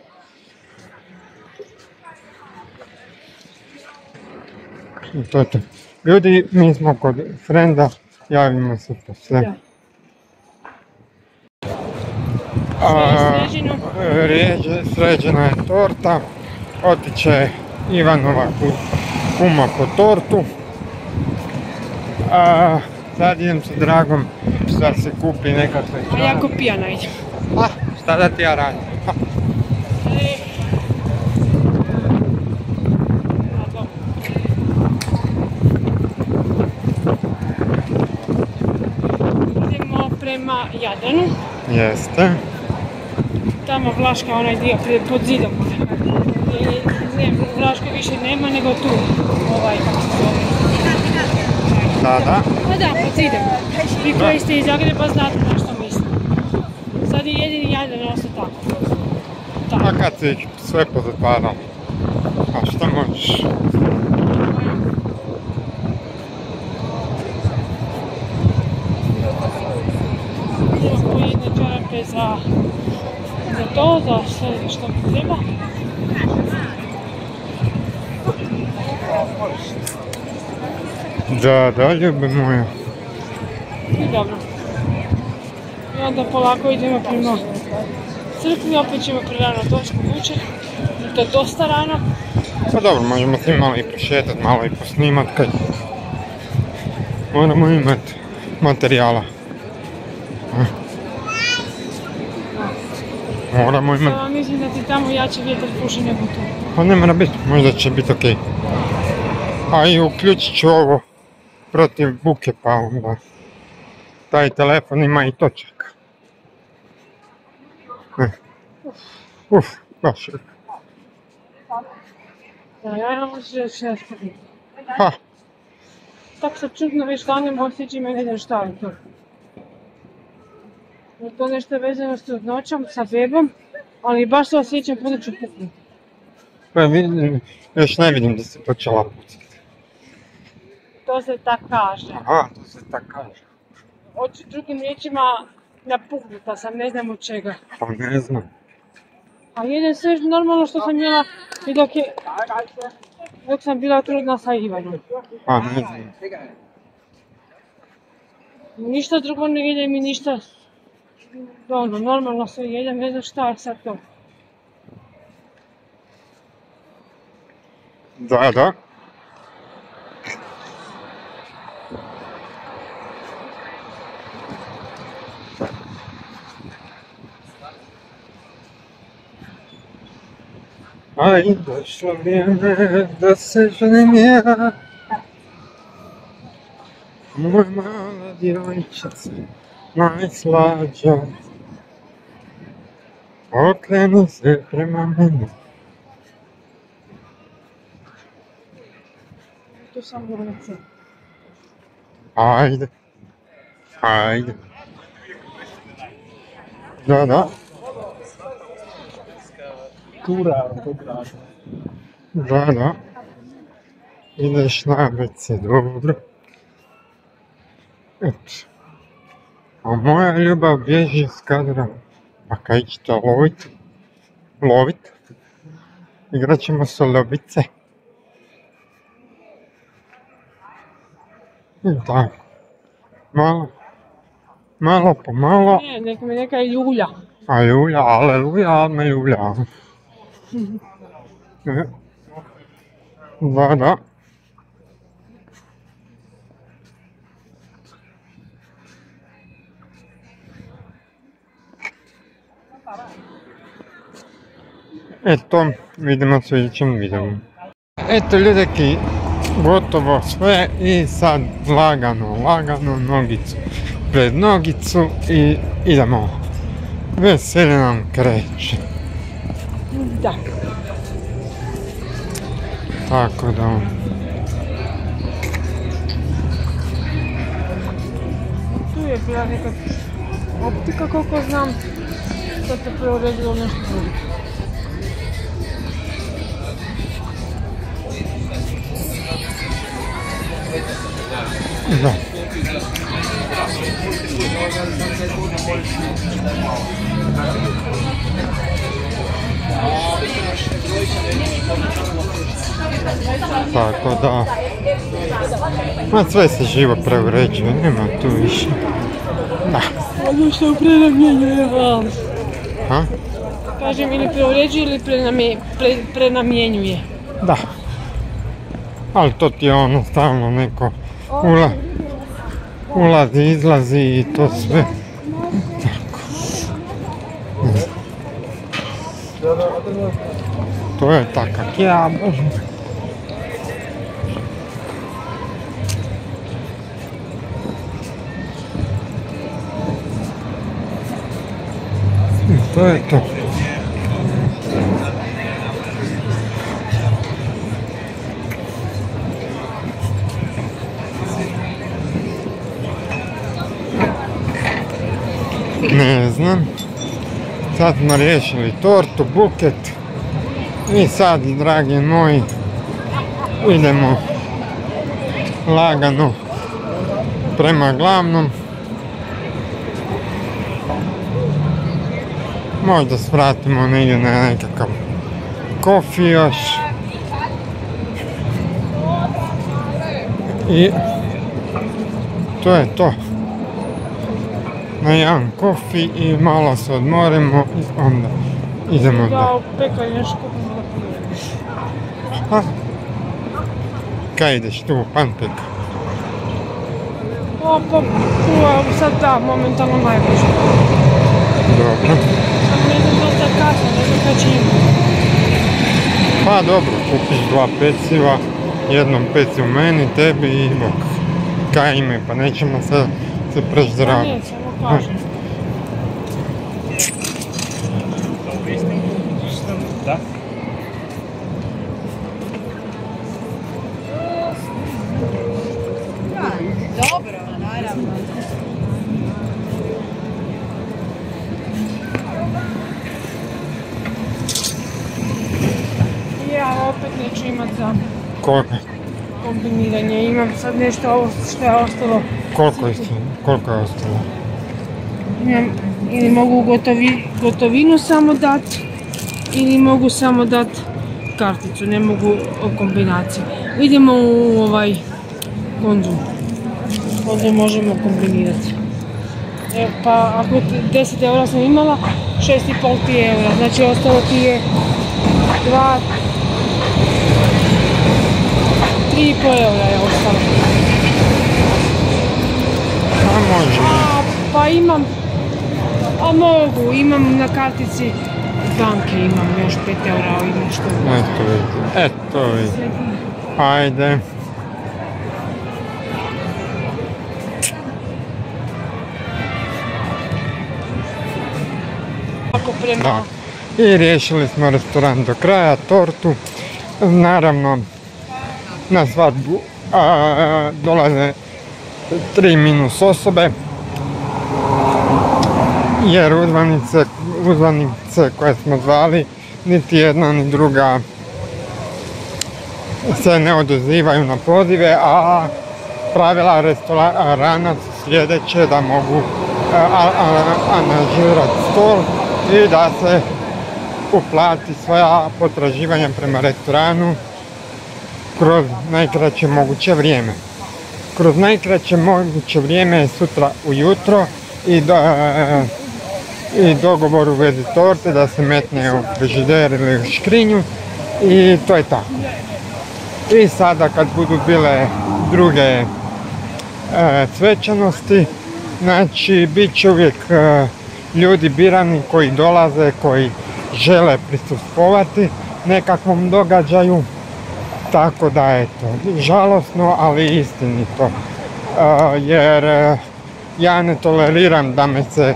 I to je to. Ljudi, mi smo kod frenda, javimo se poslije. Da. A, rijeđe- sređena je torta, otiće Ivanova ku- kuma po tortu. A, sad idem sa Dragom da se kupi nekakve A jako pijana idem. Ah, šta da ti ja radim? Idemo prema Jadranu. Jeste. Tamo Vlaška, onaj dio pod zidom. I, ne, Vlaške više nema nego tu. Ovaj, kako se zove. Da, da. Pa da, pod zidom. Vi koji ste iz Zagreba znate na što mislim. Sad je jedini Jadran ostao tako. tako. A kad si sve pozatvarao? A šta možeš? Imam po jedne čarape za, za to, za sve što mi treba. Da, da, ljubi moja. I dobro. I onda polako idemo prema crkvi, opet ćemo prerano doći kod kuće. To je dosta rano. Pa dobro, možemo ti malo i prošetat, malo i posnimat kad... Moramo imat materijala. Moramo imat... Ja mislim da ti tamo jači vjetar puši nego tu. Pa ne mora biti, možda će biti okej. A i uključit ću ovo protiv buke pa onda taj telefon ima i točak. Ne. Uf, baš. je. Ja, ja ne možeš reći nešto. Ha, Tak se čudno već stanem osjećam i ne znam šta je to. Je to nešto vezano s trudnoćom, sa bebom, ali baš se osjećam da ću puknuti. pa vidim, još ne vidim da se počela pucati. To se tak kaže. Aha, to se tako kaže. Oči drugim riječima napuknuta sam, ne znam od čega. Pa ne znam. A jedem sve normalno što sam jela i dok je... Dok sam bila trudna sa Ivanom. Pa ne znam. Ništa drugo ne jedem i ništa... Ono, normalno sve jedem, ne znam šta je sad to. Da, da. Aj, došlo vrijeme da se ženim ja. Moj mala djevojčica, najslađa. Okreni se prema meni. Tu sam ulica. Ajde. Ajde. Da, da. Grada. Da, da. Ideš na WC, dobro. Eto. A moja ljubav bježi iz kadra. Pa kaj ćete lovit? Lovit? Igrat ćemo se lobice. I tako. Malo. Malo po malo. Ne, nek me neka ljulja. Aleluja, aleluja, aleluja. E, Da, da. Eto, vidimo se u idućem videu. Eto ljudeki, gotovo sve i sad lagano, lagano nogicu pred nogicu i idemo. Veselje nam kreće. Da. Tako da. Tu je bila neka optika koliko znam. Sad se preuredilo nešto drugo. Da. Tako da. Ma sve se živo preuređuje, nema tu više. Da. Ono što prenamjenjuje vam. Ha? Kažem ili preuređuje ili prenamje- pre- prenamjenjuje. Da. Ali to ti je ono stalno neko ula, ulazi, izlazi i to sve. Tako. To je takav ja, bože. moj. I to je to. Znam. Sad smo riješili tortu, buket. I sad, dragi moji, idemo lagano prema glavnom. Možda svratimo negdje na nekakav kofi još. I to je to. Na jedan kofi i malo se odmorimo i onda idemo Da, da. u da pijemo. Ha? Kaj ideš tu u Panpek? O, pa, tu je sad da, momentalno najbolje. Dobro. Samo ne znam sad kasno, ne znam kad će imati. Pa dobro, kupiš dva peciva, jednom pecivu meni, tebi i bok. Kaj ime, pa nećemo se, se Pa Da? Dobro, naravno. Ja opet neću imat za Koliko, kombiniranje. Imam sad nešto ovo što je ostalo. koliko, je, koliko je ostalo? Ili mogu gotovi, gotovinu samo dat, ili mogu samo dat karticu, ne mogu o kombinaciji. Idemo u ovaj konzum. Konzum možemo kombinirati. E, pa ako ti 10 eura sam imala, 6,5 ti je eura, znači ostalo ti je 2, 3,5 eura je ostalo. A može. A, pa imam, mogu, imam na kartici banke, imam još 5 eura i nešto. Eto vidi, eto vidi. Ajde. Da. I riješili smo restoran do kraja, tortu. Naravno, na svadbu a, dolaze tri minus osobe. Jer uzvanice, koje smo zvali, niti jedna ni druga se ne odazivaju na pozive, a pravila restorana su sljedeće da mogu a, a, a- aranžirati stol i da se uplati svoja potraživanja prema restoranu kroz najkraće moguće vrijeme. Kroz najkraće moguće vrijeme je sutra ujutro i, do, i dogovor u vezi torte da se metne u frižider ili u škrinju i to je tako. I sada kad budu bile druge e, znači bit će uvijek e, ljudi birani koji dolaze, koji žele prisustvovati nekakvom događaju. Tako da je to žalosno, ali istinito. E, jer e, ja ne toleriram da me se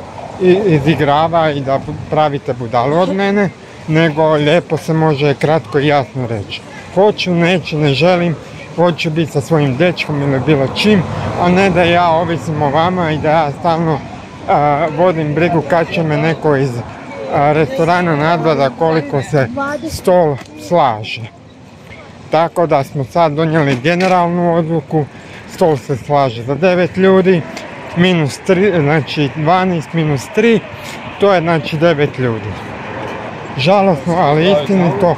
izigrava i da pravite budalu od mene, nego lijepo se može kratko i jasno reći. Hoću, neću, ne želim, hoću biti sa svojim dečkom ili bilo čim, a ne da ja ovisim o vama i da ja stalno vodim brigu kad će me neko iz a, restorana nadvada koliko se stol slaže. Tako da smo sad donijeli generalnu odluku, stol se slaže za 9 ljudi, minus 3, znači 12 minus 3, to je znači 9 ljudi. Žalosno, ali istinito,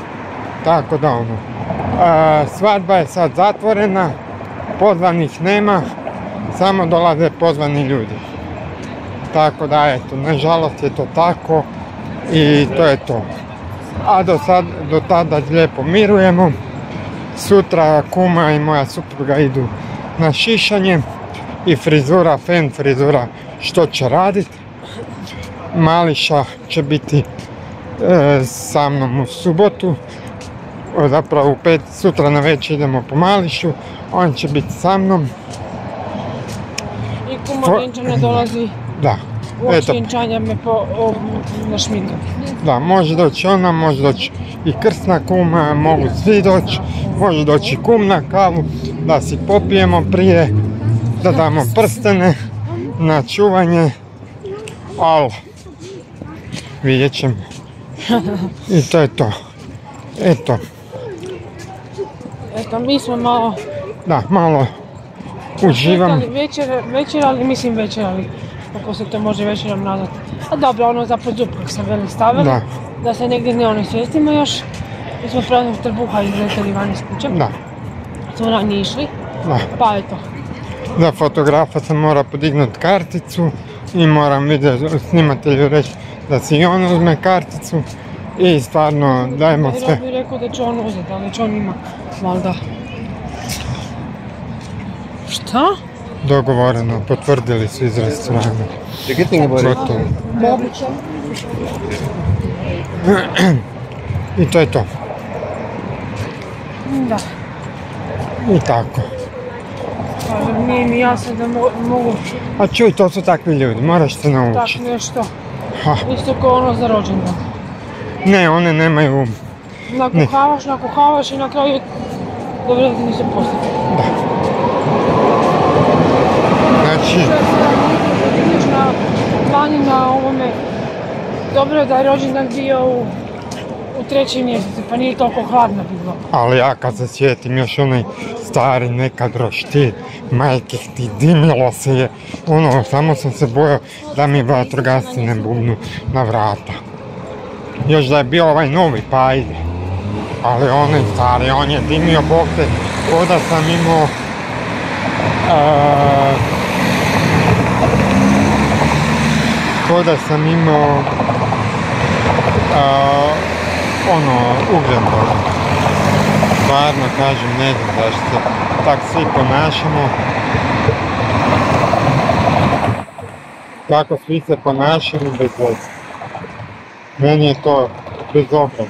tako da ono. A, svadba je sad zatvorena, pozvanih nema, samo dolaze pozvani ljudi. Tako da eto, nažalost je to tako i to je to. A do, sad, do tada lijepo mirujemo. Sutra kuma i moja supruga idu na šišanje i frizura, fen frizura. Što će radit. Mališa će biti e, sa mnom u subotu, o, zapravo u pet, sutra na večer idemo po Mališu, on će biti sa mnom, I kuma Tvo- vjenčana dolazi. Da. u Eto, vjenčanja me po, o, našminkati. da, može doći ona, može doći i krsna kuma, mogu svi doći, može doći kum na kavu, da si popijemo prije, da damo prstene na čuvanje, ali vidjet ćemo. I to je to. Eto, Eto, mi smo malo da, malo uživam. Večer, večerali, mislim večerali, kako se to može večerom nazvati. A dobro, ono za podzub kak sam veli stavili, Da, da se negdje ne onesvijestimo još. Mi smo pravno trbuha izleteli van iz kuće, da, smo ranije išli, da. pa eto. Za fotografa sam mora podignut karticu i moram video snimatelju reći da si i on uzme karticu i stvarno dajemo Jer sve. on bi rekao da će on uzeti, ali već on ima, valjda. Šta? Dogovoreno, potvrdili su iz restorana. Gotovo. Moguće. I to je to. Da, I tako. Kažem, nije mi jasno da mo- A čuj, to su takvi ljudi, moraš se tak naučiti. nešto. Ha, Isto kao ono za rođendan. ne, one nemaju... Nakuhavaš, nakuhavaš i na kraju dobro da ti nisu poslije. Znači, Vidiš na ovome, dobro da je rođendan bio u, u trećem mjesecu, pa nije toliko hladno bilo. ali ja kad se sjetim još onaj stari nekad roštilj, majke ti dimilo se je, ono, samo sam se bojao da mi vatrogasci ne bubnu na vrata. Još da je bio ovaj novi, pa ajde. Ali onaj stari, on je dimio bog te, ko sam imao... ko sam imao... a, ono, bože. Stvarno kažem, ne znam zašto se tak svi ponašamo. Kako svi se ponašaju bez veze. Meni je to bezobrazno.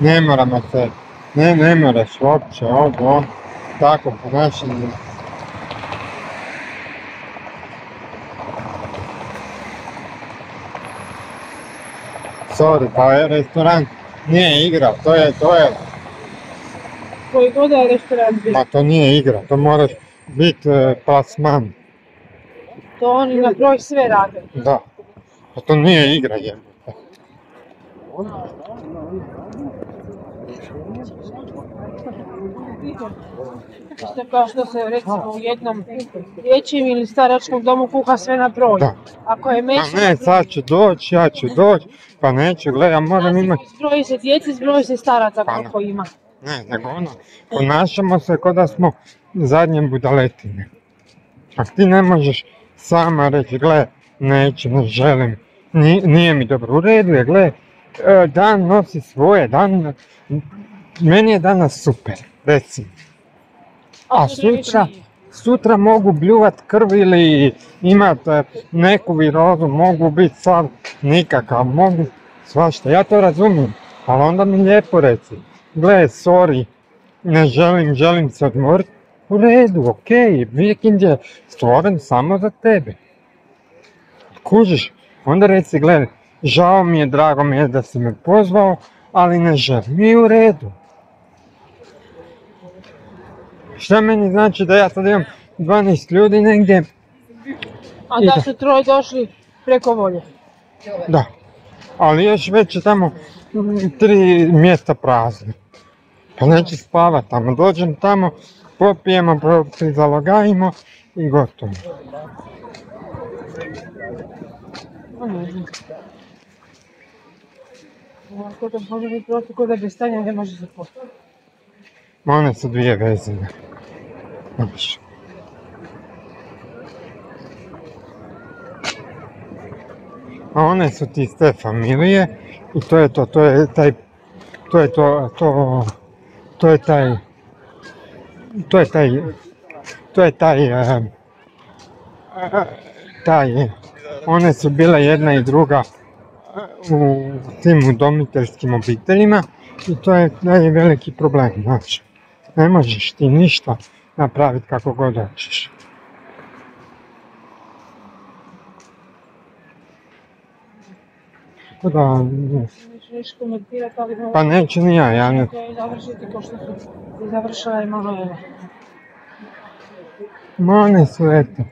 Ne moramo se, ne, ne moraš uopće ovo, ono, tako ponašanje. Sorry, pa je restoran nije igra, to je, to je, Koji god je restoran bio, ma to nije igra, to moraš biti e, plasman, to oni na broj sve rade. da. Pa to nije igra jebote. Isto kao što se recimo u jednom dječjem ili staračkom domu kuha sve na broj. Da. Ako je Pa meso, ne, sad ću doći, ja ću doći, pa neću, gledaj, ja moram imati, zbroji se djeci, zbroji se staraca Pa, koliko ima. ne, nego ono, ponašamo se kao da smo zadnje budaletine. A ti ne možeš sama reći, gle, neću, ne želim, ni- nije mi dobro, u redu je, gle, e, dan nosi svoje, dan, meni je danas super, recimo. A sutra sutra, mogu bljuvat krv ili imat e, neku virozu, mogu biti sav nikakav, mogu svašta, ja to razumijem, ali onda mi lijepo reci, gle, sorry, ne želim, želim se odmoriti, u redu, okej, vikend je stvoren samo za tebe. Kužiš, onda reci, gle, žao mi je, drago mi je da si me pozvao, ali ne želim, i u redu. Šta meni znači da ja sad imam 12 ljudi negdje? A da su troje došli preko volje. Da. Ali još već je tamo mm, tri mjesta prazne. Pa neću spavat tamo, dođem tamo, popijemo, prizalogajimo i gotovo. Pa. Ovako da može biti prosto kod da bez stanja ne može se postaviti. One su dvije vezine. Znaš. A one su ti iz te familije i to je to, to je taj, to je to, to, to je taj, to je taj, to je taj, eh, taj, one su bile jedna i druga u tim udomiteljskim obiteljima i to je najveliki problem, znači. Ne možeš ti ništa napraviti kako god hoćeš. Tako da, ne, komentirati, ali mogu pa neću ni ja, ja ne, završiti kao što su i završila i Manuela. Ma oni su eto.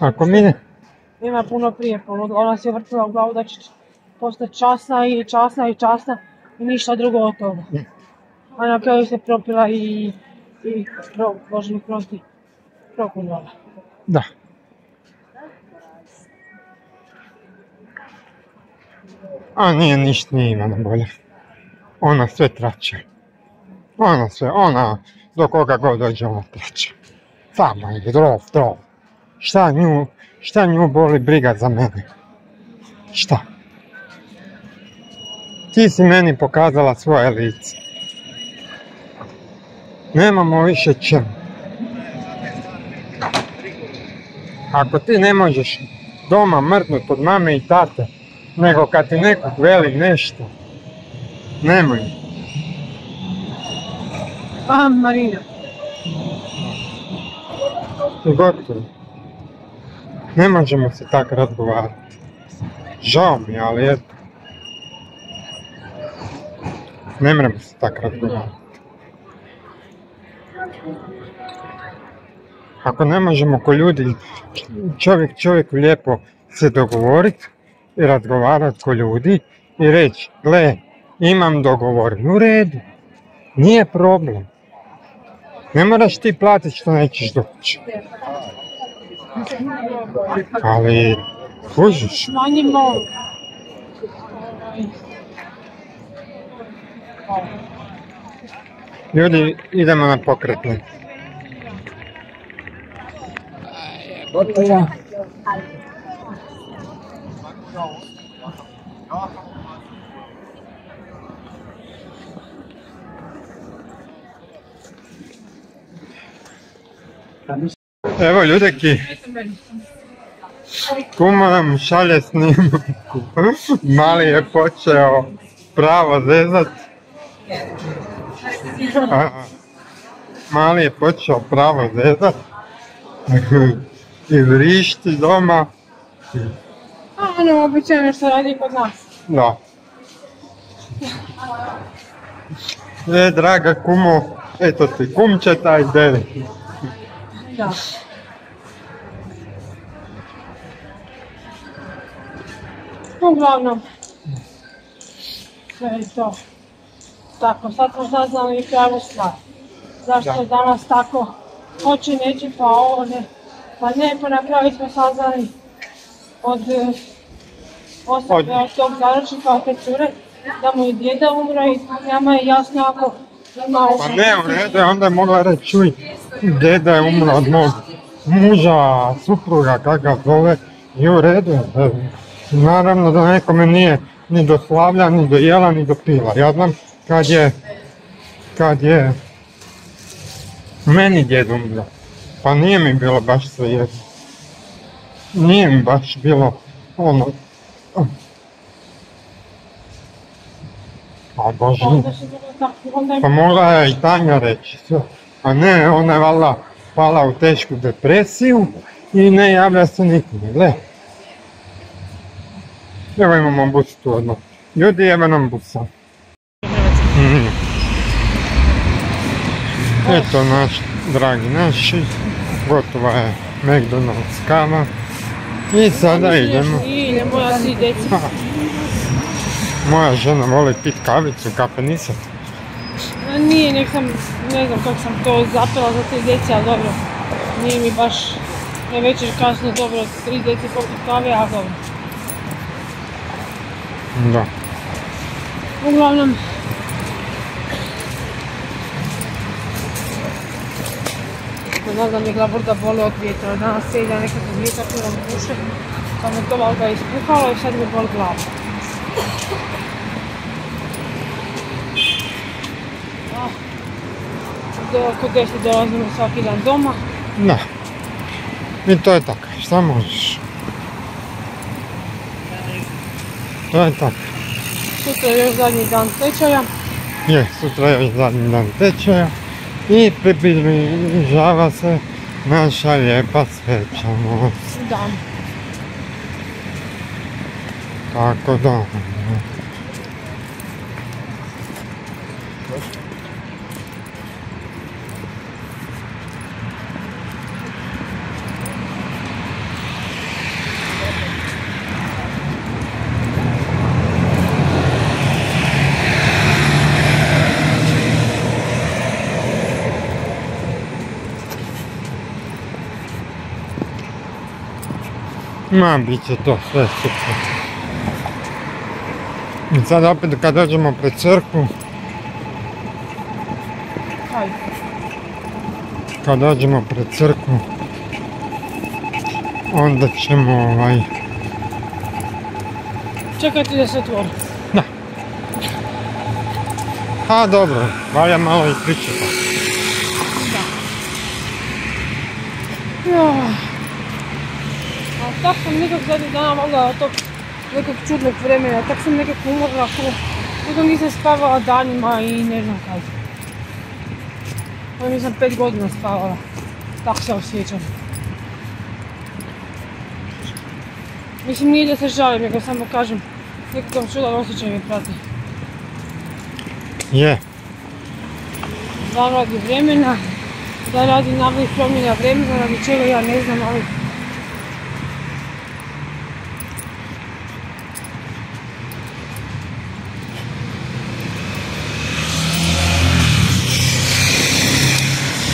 Ako mi ne... Ima puno prije ponudila, ona si je vrtila u glavu da će postati časna i časna i časna i ništa drugo od toga. A na kraju se propila i, i pro, bože mi prosti. Da. A nije ništa nije Ivana bolje. Ona sve traće. Ona sve, ona do koga god dođe ona traće. Samo je drov, drov. Šta nju, šta nju boli briga za mene? Šta? Ti si meni pokazala svoje lice. Nemamo više čemu. Ako ti ne možeš doma mrtnut od mame i tate, nego kad ti nekog veli nešto, nemoj. A, Marina. I gotovo. Ne možemo se tako razgovarati. Žao mi ali eto. Ne moramo se tako razgovarati. Ako ne možemo ko ljudi, čovjek čovjeku lijepo se dogovoriti i razgovarati ko ljudi i reći, gle, imam dogovor, u redu, nije problem. Ne moraš ti platiti što nećeš doći. Ali, kužiš, Smanjimo. Ljudi, idemo na pokretne. Evo ljudeki, kuma nam šalje snimku. Mali je počeo pravo zezat. A, Mali je počeo pravo zezat. I vrišti doma. A ono običajno što radi kod nas. Da. E, draga kumo, eto ti kumčeta i deli. Da. Uglavnom, sve je to. Tako, sad smo saznali i pravu stvar. Zašto Da. je danas tako, hoće, neće, pa ovo ne, pa ne, pa na kraju smo saznali od eh, osobe, od tog zaručnika, od te cure, da mu je djeda umro i nama je jasno ako ima Pa ne, u redu je, onda je mogla reći, čuj, deda je umro od mog muža, supruga, kak ga zove, i u redu je. e, Naravno da nekome nije ni do slavlja, ni do jela, ni do pila. Ja znam kad je, kad je meni djed umro, pa nije mi bilo baš sve jedno. Nije mi baš bilo ono, a bože, pa mogla je i Tanja reći sve. A ne, ona je valjda pala u tešku depresiju i ne javlja se nikome, gle. Evo imamo bus tu odmah. Ljudi, evo nam busa. Eto naš, dragi naši, gotova je McDonald's kava. I sada idemo. Deci. Moja žena voli pit kavicu, kafe nisam. Nije, nek sam, ne znam kako sam to zapela za te djece, ali dobro. Nije mi baš na večer kasno dobro, tri djece popit kave, a dobro. Da. Uglavnom, ne znam, mi glaburda boli od vjetra. Danas se ide nekako vjetar koji nam puše, pa me to valjda ispuhalo i sad mi boli glava. Ah, do, kod deset dolazimo svaki dan doma. Da. I to je tako, šta možeš? To je tako. Sutra je još zadnji dan tečaja. Je, sutra je još zadnji dan tečaja i približava se naša lijepa svečanost. Da. Tako da. Ma, bit će to sve super. I sad opet kad dođemo pred crkvu, kad dođemo pred crkvu, onda ćemo ovaj, Čekajte da se otvori. a dobro, valja malo i pričati. Ja. A tak sam nekak zadnjih dana od tog nekog čudnog vremena, tak sam nekak umorna, ko kako nisam spavala danima i ne znam kaj. Pa nisam pet godina spavala. Tak se osjećam. Mislim nije da se žalim, nego samo kažem nekakav čudan osjećaj me prati. Je, Da radi vremena, da radi naglih promjena vremena, radi čega ja ne znam, ali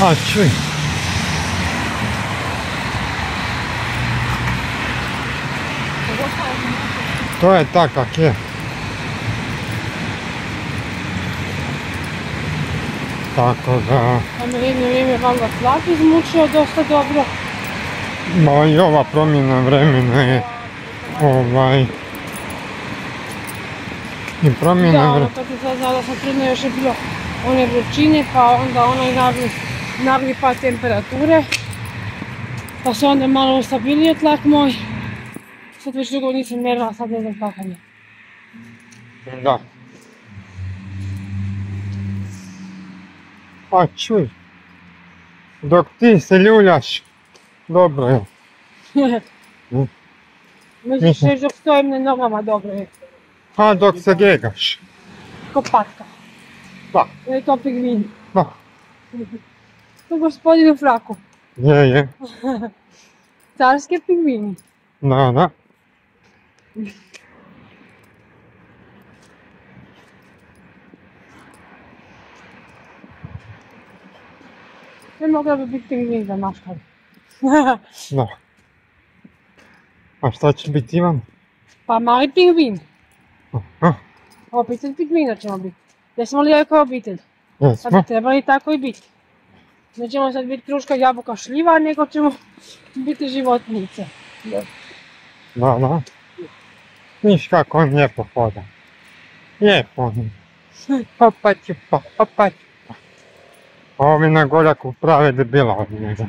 a čuj, to je tak kak je. Tako da, me jedno vrijeme valjda tlak izmučio dosta dobro. ma i ova promjena vremena je, ovaj, i promjena Da, ono vremena, kad sam sad znala sam trudna još je bilo one vrućine, pa onda onaj nagli, nagli pad temperature. Pa se onda malo ustabilio tlak moj. Sad već dugo nisam mjerila, sad ne znam je. da. A čuj, dok ti se ljuljaš, dobro je. Mm. Misliš još dok stojim na nogama dobro je. A dok se gegaš, Ko patka. da, Je to pigmin. da, U fraku. je, je, Carski pigmini. da, da. Ne mogla bi biti pingvin za maškar. Da. A šta će biti Ivan? pa mali pingvin. Aha, Obitelj pingvina ćemo biti. Jesmo li joj kao obitelj? Pa jesmo? bi trebali tako i biti. Nećemo sad biti kruška, jabuka, šljiva, nego ćemo biti životnice. Da, da. Viš kako on lijepo hoda. Lijepo on. Opa ćupa, opa ćupa. Ovi na goljaku prave debila od njega.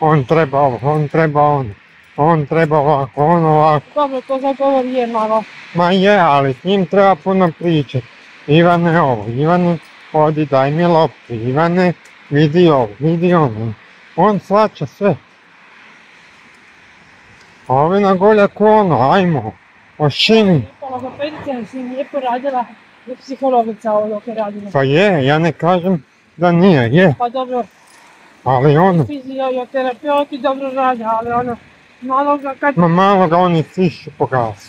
On treba ovo, on treba ono. On treba ovako, on ovako. Dobro, to za govor je malo. Ma je, ali s njim treba puno pričati. Ivane ovo, Ivane, odi daj mi loptu, Ivane, vidi ovo, vidi ono. On svača sve. A Ovi na goljaku ono, ajmo, ošini. Logopedica si lijepo radila psihologica ovo dok je radila. Pa je, ja ne kažem da nije, je, Pa dobro, ali ono, fizioterapeuti dobro rade, ali ono, malo ga kad... ma malo ga oni sišu po gasu.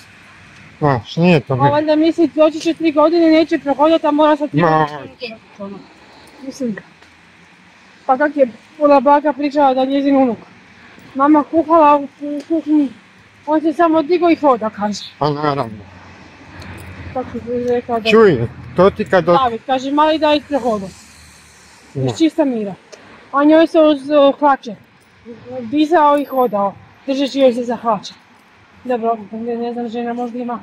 Znaš, nije to Pa mi. valjda misli, doći će tri godine, neće prohodati, a mora sad Ma. Mislim, pa kak je ona baka pričala da njezin unuk. Mama kuhala u, u kuhinji, on se samo digo i hoda, kaže. Pa naravno. Tako je rekao da... Čuj, to ti kad od... David, kaže, mali David prehoda. Da. Iz čista mira. A njoj se uz uh, hlače. Dizao i hodao, držeći joj se za hlače. Dobro, ne, ne znam, žena možda ima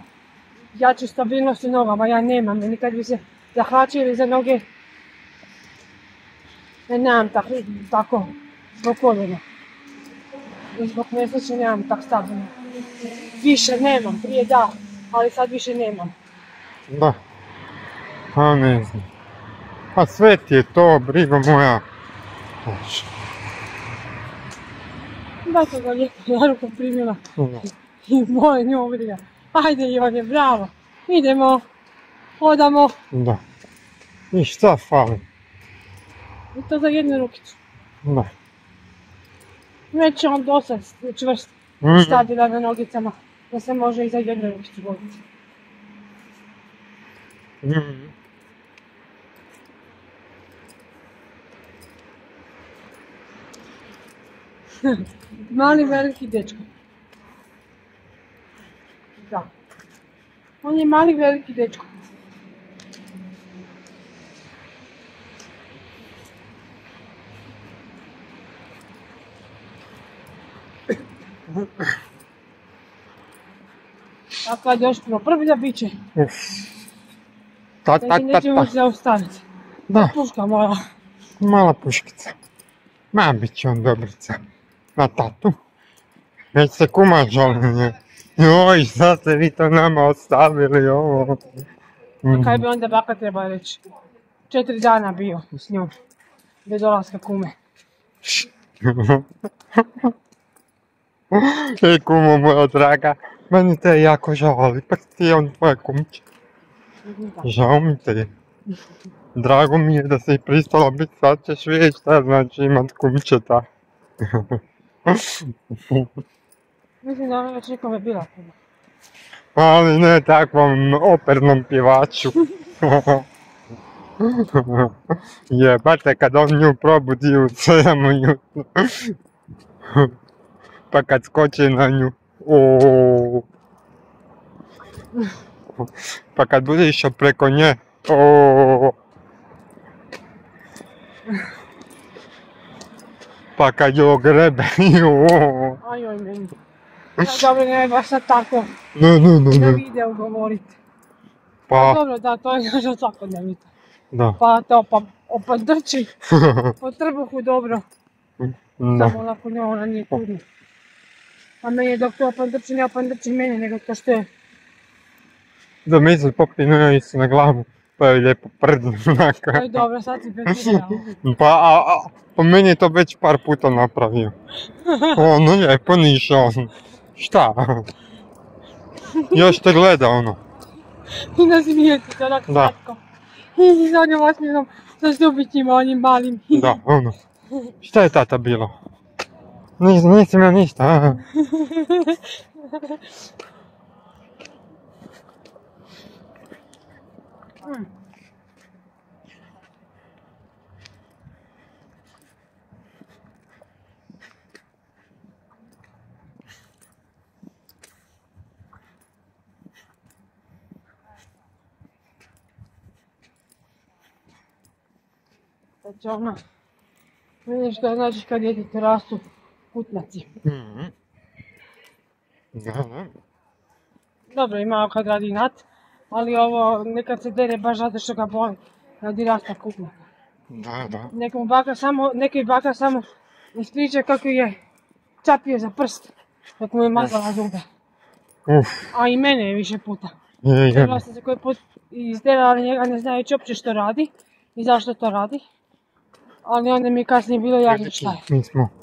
jaču stabilnost u nogama, ja nemam. Meni kad bi se za hlače ili za noge, nemam tako, tako zbog koljena. I zbog nesreće nemam tak stabilno. Više nemam, prije da, ali sad više nemam. Da. A ne znam. Pa sve ti je to, brigo moja. Znaš, Da sam ga lijepo na ruku primila. da. I moje nju briga. Ajde Ivane, bravo. Idemo. Hodamo. Da. I šta fali? I to za jednu rukicu. Da. Već je on dosad čvrst Mhm. stabilan na nogicama. Da se može i za jednu rukicu voditi. Mhm. Mali veliki dečko. Da. On je mali veliki dečko. A kad još proprblja, bit će. Uf. Ta, ta, Neće, ta, neće ta. moći zaustaviti. Da, Puška moja. mala puškica. Ma, bit će on dobrica. Na tatu. Već se kuma žali na nje. Joj, sad ste vi to nama ostavili, ovo. A kaj bi onda baka trebala reći? Četiri dana bio s njom. Bez dolaska kume. Ej, kumo moja draga, meni te jako žao, ali ipak ti je on tvoja kumća. Žao mi te je. Drago mi je da si pristala biti, sad ćeš vidjeti šta znači imat kumčeta. Mislim da ona već nikome bila kume. Ali ne takvom opernom pjevaču. Jebate kad on nju probudi u 7 ujutro. Pa kad skoči na nju. O. Pa kad bude išao preko nje. O. Pa kad ju ogrebe. O. Ajoj meni. Ja, dobro, ne baš sad tako Ne, ne, ne, ne. video govoriti. Pa, Dobro, da, to je naša svakodnevnica. da. Pa to, pa opandrči po trbuhu dobro. Da. Samo onako ne, ona nije tudna. A meni je dok to ne opandrči mene, nego to što je. Da misli popinuje se na glavu, pa je lijepo prdno To onako. je dobro, sad si pretirao. Pa, a, a, po meni je to već par puta napravio. Ono lijepo niša ono. Šta? Još te gleda ono. I nasmijeti se onako Da. slatko. I sa onim osmijehom, sa stubićima onim malim. Da, ono. Šta je tata bilo? Nis, nisam ja ništa. Znači ona, vidiš što znači kad djetetu rastu kutnaci. Mhm. Da, da. Dobro, ima kad radi inat, ali ovo nekad se dere baš zato što ga boli, radi rasta kutnaka. Da, da. Neka mu baka samo, neki baka samo ispriča kako je capio za prst dok mu je mazala zube. Uf, A i mene je više puta. Trebala sam se koji put izdela, ali njega ne znajući uopće što radi i zašto to radi. Ali onda mi je kasnije bilo jasno šta je. Mi smo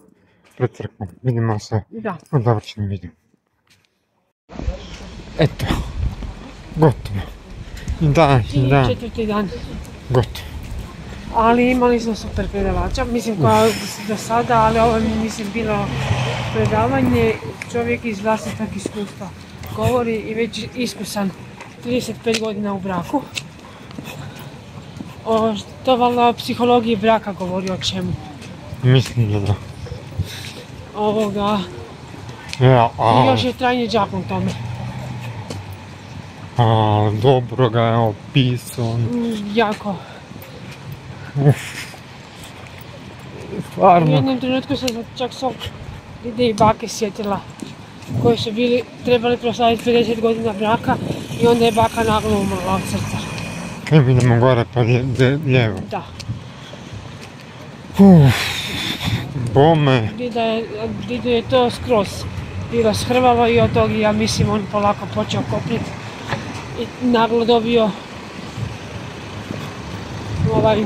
pred crkvom, vidimo se Da. u završenom videu. Eto, gotovo. Današnji I dan, četvrti dan. gotovo. Ali imali smo super predavača, mislim kao do sada, ali ovo mi mislim bilo predavanje čovjek iz vlastitog iskustva. Govori i već iskusan 35 godina u braku. O, to valjda o psihologiji braka govori o čemu. Mislim da da. Ovoga, Ja, a, još je trajni đakon tome. a, dobro ga je opisao. Mm, Jako. U Stvarno. jednom trenutku sam se čak svog dide i bake sjetila koji su bili, trebali proslaviti 50 godina braka i onda je baka naglo umrla od srca. Kaj mi idemo gore pa lje, lje- lijevo. Da, Uf, bome. dida je, didu je to skroz bilo shrvavo i od tog ja mislim on polako počeo kopniti i naglo dobio ovaj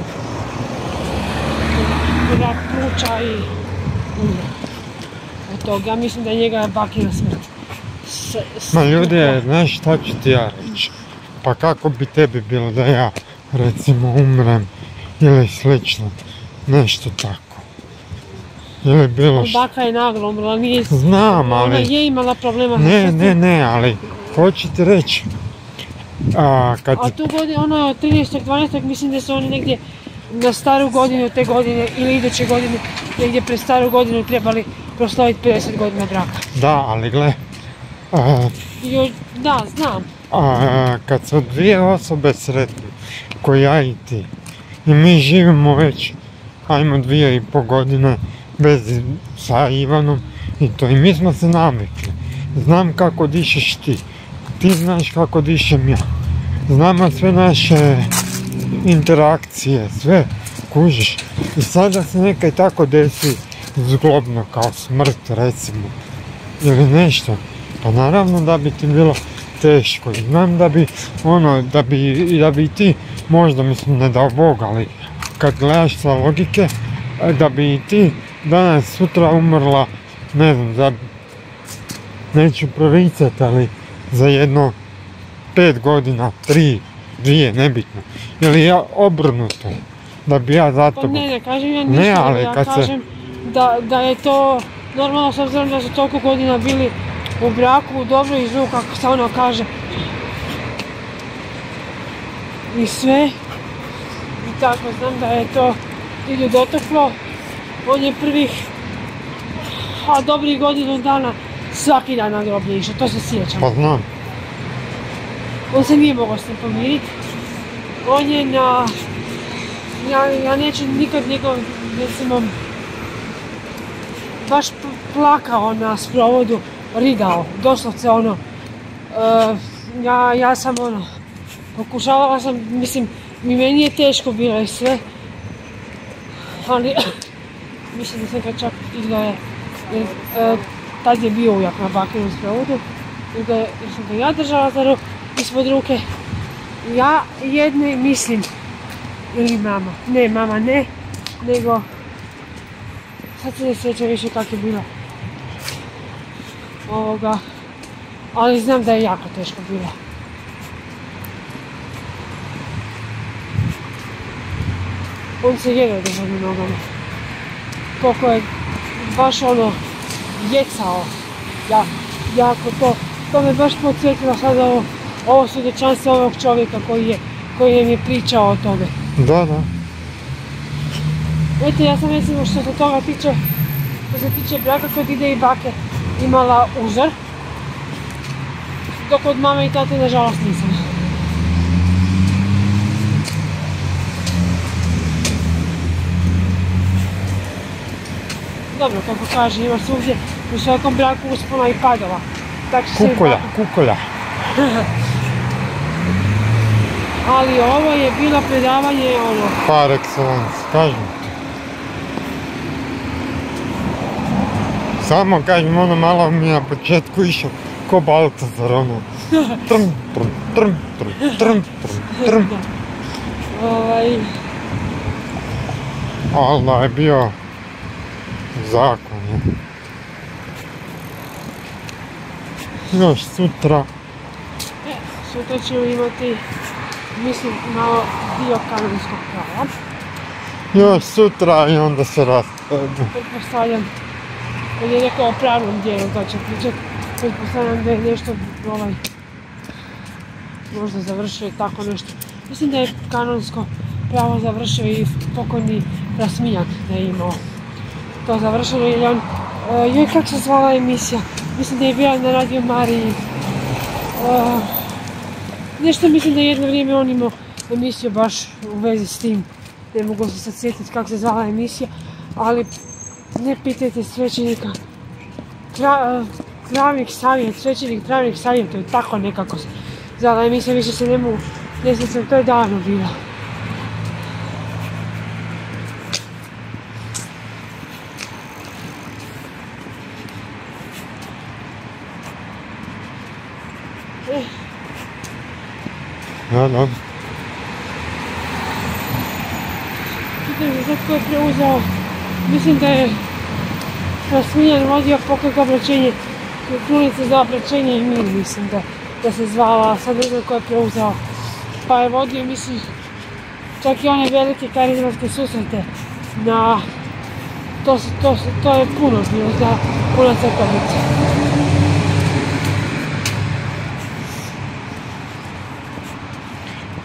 rak pluća i umro. Od toga, ja mislim da je njega bakina smrt. S, s- Ma ljudi, znaš šta ću ti ja reći? Pa kako bi tebi bilo da ja, recimo, umrem ili slično, nešto tako. Ili bilo što. Baka je naglo umrla, nije... Znam, Ona ali... je imala problema Ne, ne, ne, ali hoću ti reći. A, kad A tu godinu, ono 13. 12. mislim da su oni negdje na staru godinu te godine ili iduće godine, negdje pred staru godinu trebali proslaviti 50 godina braka. Da, ali gle, A, Jo- da, znam. a kad su dvije osobe sretne, ko ja i ti, i mi živimo već, ajmo dvije i po godine bez, sa Ivanom i to, i mi smo se navikli. Znam kako dišeš ti, ti znaš kako dišem ja. Znamo sve naše interakcije, sve kužiš. I sada se nekaj tako desi zglobno kao smrt recimo ili nešto. Pa naravno da bi ti bilo teško znam da bi ono, da bi, da bi ti možda mislim ne dao Bog, ali kad gledaš sa logike, da bi i ti danas sutra umrla, ne znam, za neću proricati, ali za jedno pet godina, tri, dvije, nebitno. Ili ja obrnuto, da bi ja za Pa ne, ne kažem ja ništa, ali ja kad se- kažem da, da je to normalno s obzirom da su toliko godina bili u braku, u dobro i zlu, kako se ono kaže. I sve. I tako, znam da je to idu dotaklo. On je prvih, a dobrih godinu dana svaki dan na groblje išao, to se sjećam. Pa znam, On se nije mogao s tim pomiriti. On je na... Ja, ja neću nikad njegov, recimo, baš plakao na sprovodu, ridao, doslovce ono. e, ja, ja sam ono, pokušavala sam, mislim, mi meni je teško bilo i sve. Ali, mislim da sam ga čak i da je, jer, e, tad je bio ujak na bakinom sprovodu. I da sam ga ja držala za ispod ruke. Ja jedne mislim, ili mama, ne mama ne, nego sad se ne sjećam više kako je bilo. Ovoga, ali znam da je jako teško bilo. On se jedva držao na nogama. Koliko je baš ono jecao. Ja, jako to. To me baš podsjetilo sad ovo, ovo svjedočanstvo ovog čovjeka koji je, koji nam je pričao o tome. da, da. Eto, ja sam recimo što se toga tiče, što se tiče braka kod ide i bake, imala uzor. Dok od mame i tate, nažalost, nisam. Dobro, kako kaže, ima svugdje u svakom braku uspona i padova. Tak se Kukolja, kukolja. Ali ovo je bilo predavanje ono, Par excellence, kažem ti. Samo kažem, ono malo mi na početku išao ko Baltazar, ono. Trm, trm, trm, trm, trm, trm, trm. ovaj, da je bio zakon, je. Još sutra, sutra ćemo imati, mislim, malo dio kanonskog prava. još sutra i onda se rastavimo. Pretpostavljam, on je rekao o pravnom dijelu da će pričat, pretpostavljam da je nešto ovaj, možda završio i tako nešto. Mislim da je kanonsko pravo završio i pokojni Rasmijan da je imao to završeno ili on, e, joj kako se zvala emisija, mislim da je bila na Radio Mariji, E, nešto mislim da je jedno vrijeme on imao emisiju baš u vezi s tim, ne mogu se sad sjetiti kako se zvala emisija, ali ne pitajte svećenika. Tra, travnik savjet, svećenik travnik savjet, to je tako nekako zvala emisija, više se ne mogu, ne sjećam, to je davno bilo. Pitam se sad je preuzeo, mislim da je Rasmijan vodio pokoj ka obraćenje, krunica za obraćenje i mir, mislim da, da se zvala, sad ne ko je preuzeo. Pa je vodio, mislim, čak i one velike karizmatske susrete na to, to, to je puno bilo za puno crkavnica.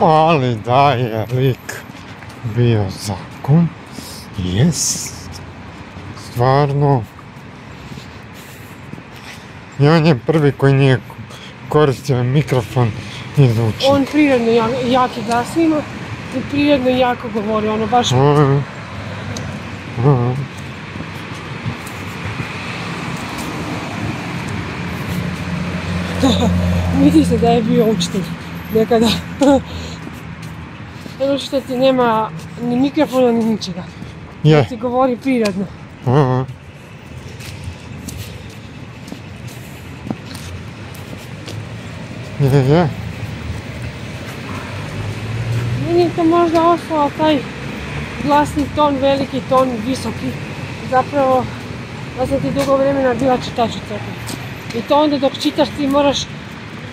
Ali da je lik bio zakon, jest, stvarno, I on je prvi koji nije koristio mikrofon i zvuči. On prirodno ja- jaki glas ima i prirodno jako govori, ono baš vidi se da je bio učitelj nekada. Ono što ti nema ni mikrofona ni ničega. Je. Ti govori prirodno. Aha. Je, je. Meni je to možda ostao taj glasni ton, veliki ton, visoki. Zapravo, ja sam ti dugo vremena bila čitač u crkvi. I to onda dok čitaš ti moraš,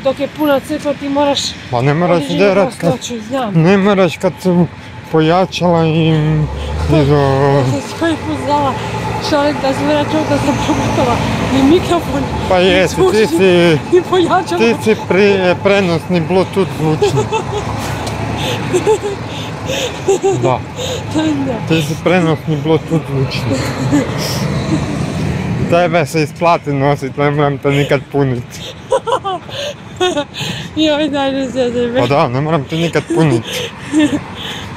dok je puna crkva ti moraš Pa ne moraš derat kad, ne moraš kad su pojačala i, i do... Ja sam koji put znala čovjek da se mene čuo da sam progutala ni mikrofon, Pa jesi, ti si, ni pojačalo. ti si pri, prenosni bluetooth zvučnik. Da, ti si prenosni bluetooth zvučnik. Tebe se isplati nosit, ne moram te nikad punit. Joj, zezaj me. Pa da, ne moram te nikad punit.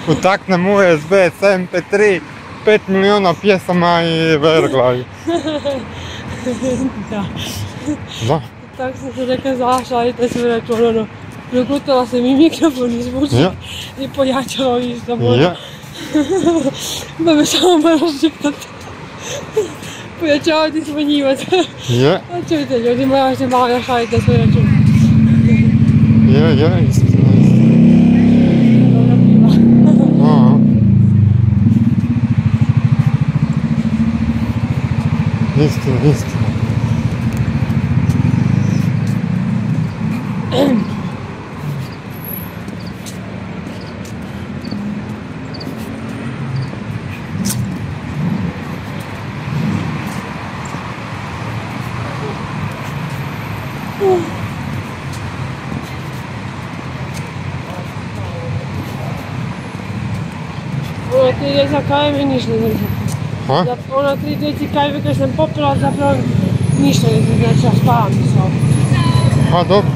Utaknem USB, MP3, 5 milijuna pjesama i verglaj. Da. Da, Tako sam se neka zašalite sve račun, ono, progutala sam i mikrofon i zvučnik Ja. i pojačalo isto možda. je, Da me samo moraš čekati. Pojačavati i smanjivati. je, A čujte ljudi, moja se malo šalite sve račun. je, je, istina, istina. Dobra piva. Aha. Istina, istina. Ona tri djeca kajve ništa ne znam. Ha? Za ona tri djeci kajve kad sam popila zapravo ništa ne znam, znači ja spavam samo. Pa dobro.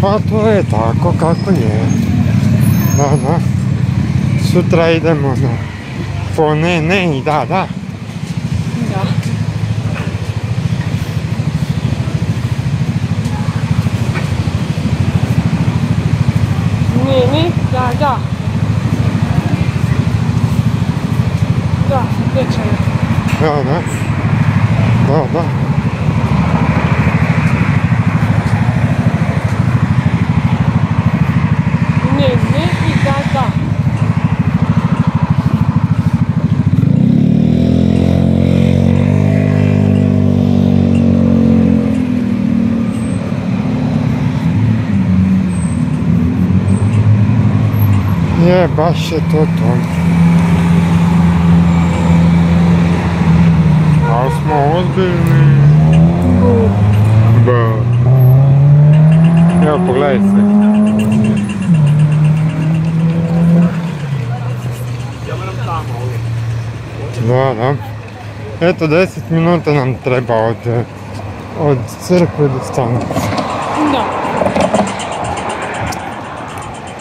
Pa to je tako kako je. Da, da. Sutra idemo na... Po ne, ne, i da, da. Da. Ne, ne, da, da. Da, tečaj. Da, da. Da, da. Ne, ne i da, da. Je, baš je to to. Smo ozbiljni. Ba. Evo, pogledaj se. Da, da. Eto, 10 minuta nam treba od, od crkve do stanice. Da.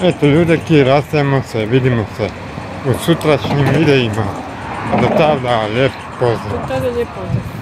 Eto ljudeki, rastajemo se, vidimo se u sutrašnjim videima. Do tada, lijep pozdrav. Tada lijepo pozdrav.